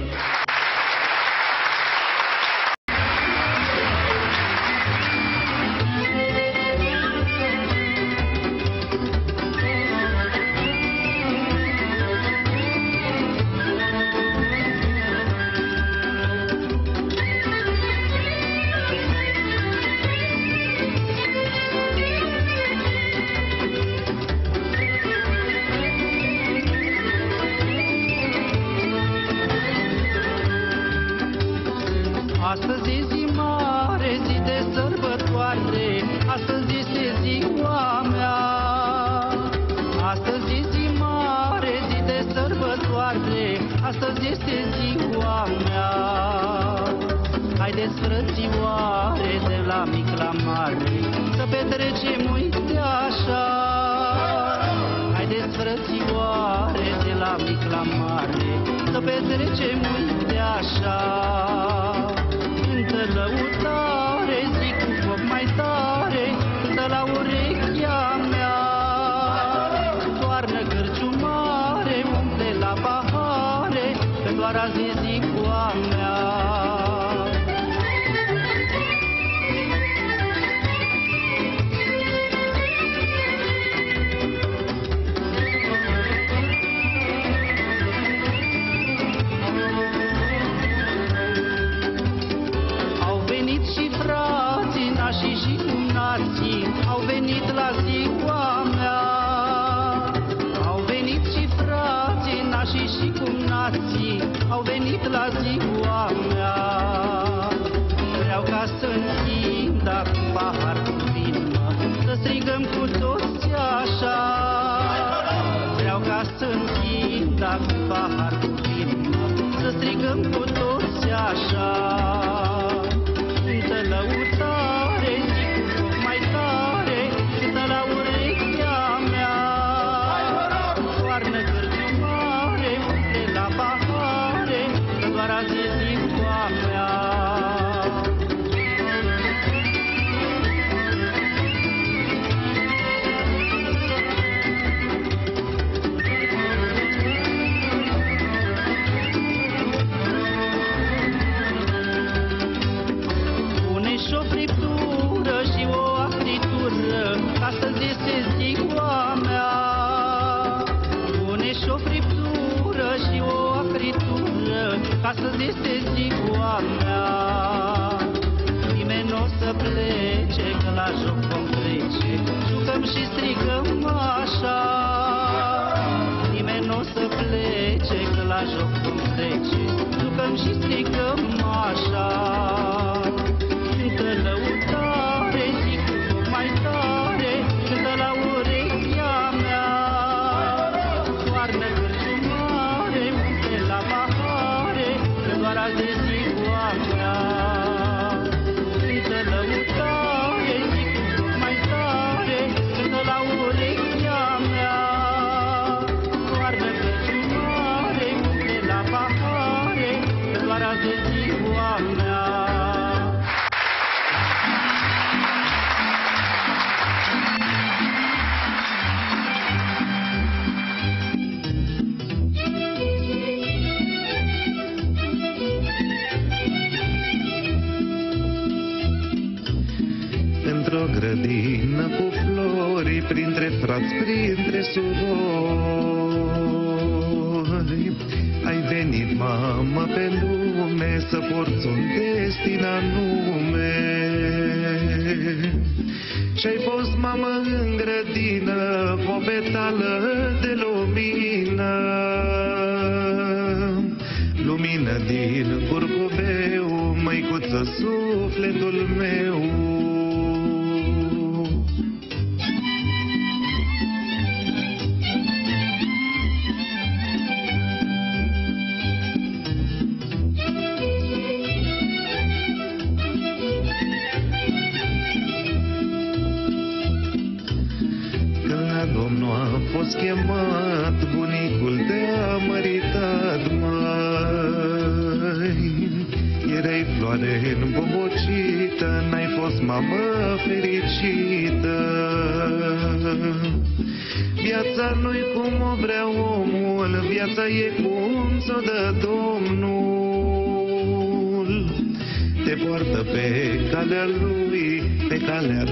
într-o grădină cu flori, printre frați, printre surori. Ai venit, mamă, pe lume să porți un destin anume. Și-ai fost, mamă, în grădină, o petală de lumină. Lumină din curcubeu, măicuță, sufletul meu. galera.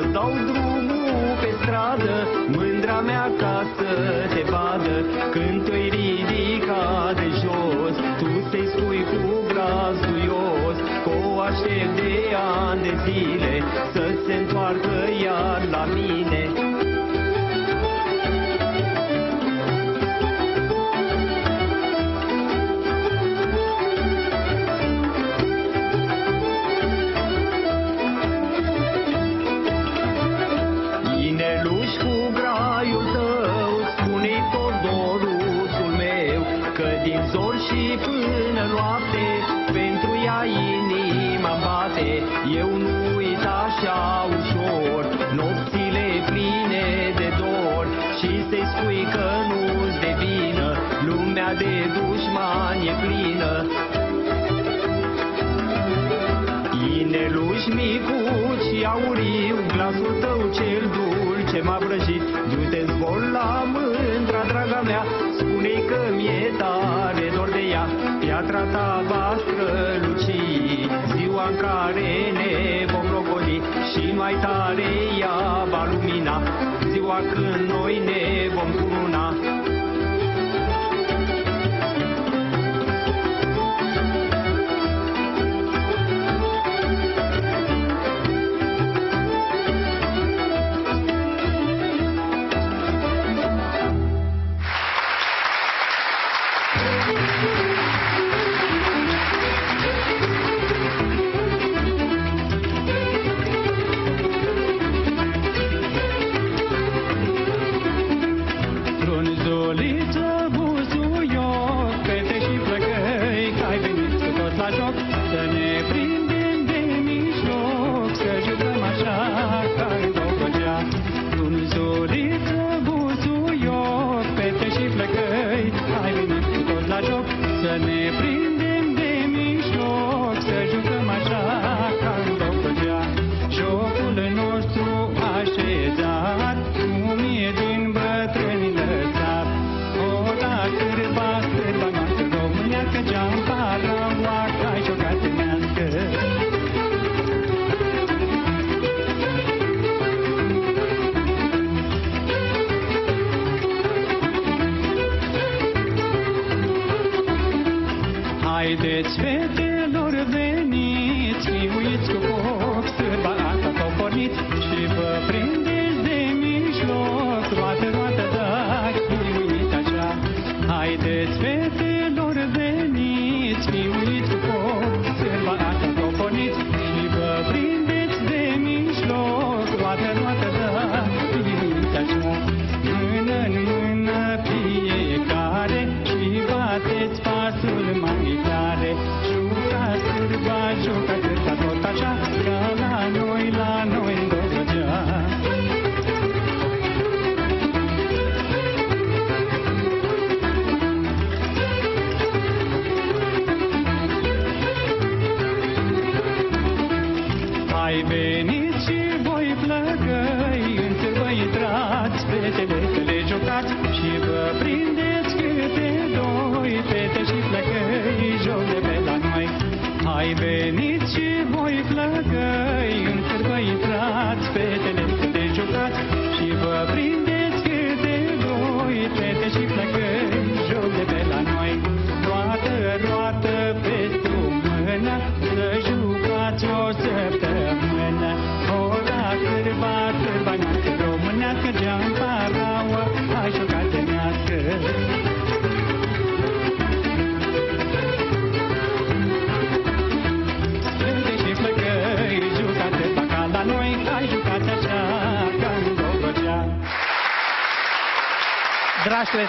O să-ți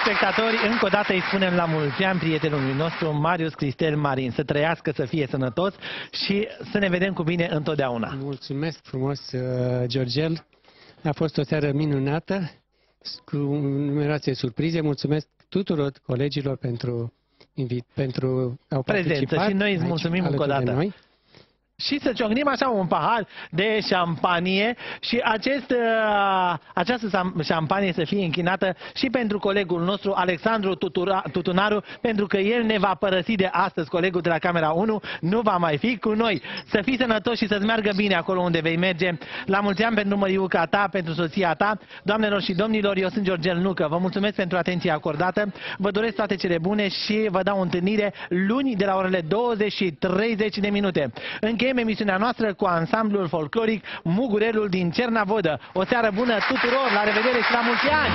Dragi telespectatori, încă o dată îi spunem la mulți ani prietenului nostru, Marius Cristel Marin. Să trăiască, să fie sănătos și să ne vedem cu bine întotdeauna. Mulțumesc frumos, uh, Georgel. A fost o seară minunată, cu numeroase surprize. Mulțumesc tuturor colegilor pentru, invit, pentru au Prezență participat și noi îți aici mulțumim încă o alături de dată. Noi. Și să ciocnim așa un pahar de șampanie și acest, uh, această sam- șampanie să fie închinată și pentru colegul nostru Alexandru Tutura, Tutunaru, pentru că el ne va părăsi de astăzi, colegul de la Camera 1, nu va mai fi cu noi. Să fii sănătos și să-ți meargă bine acolo unde vei merge. La mulți ani pentru măriuca ta, pentru soția ta. Doamnelor și domnilor, eu sunt Georgel Nucă. Vă mulțumesc pentru atenția acordată. Vă doresc toate cele bune și vă dau întâlnire luni de la orele 20 și 30 de minute. Încheiem emisiunea noastră cu ansamblul folcloric Mugurelul din Cernavodă. O seară bună tuturor, la revedere și la mulți ani!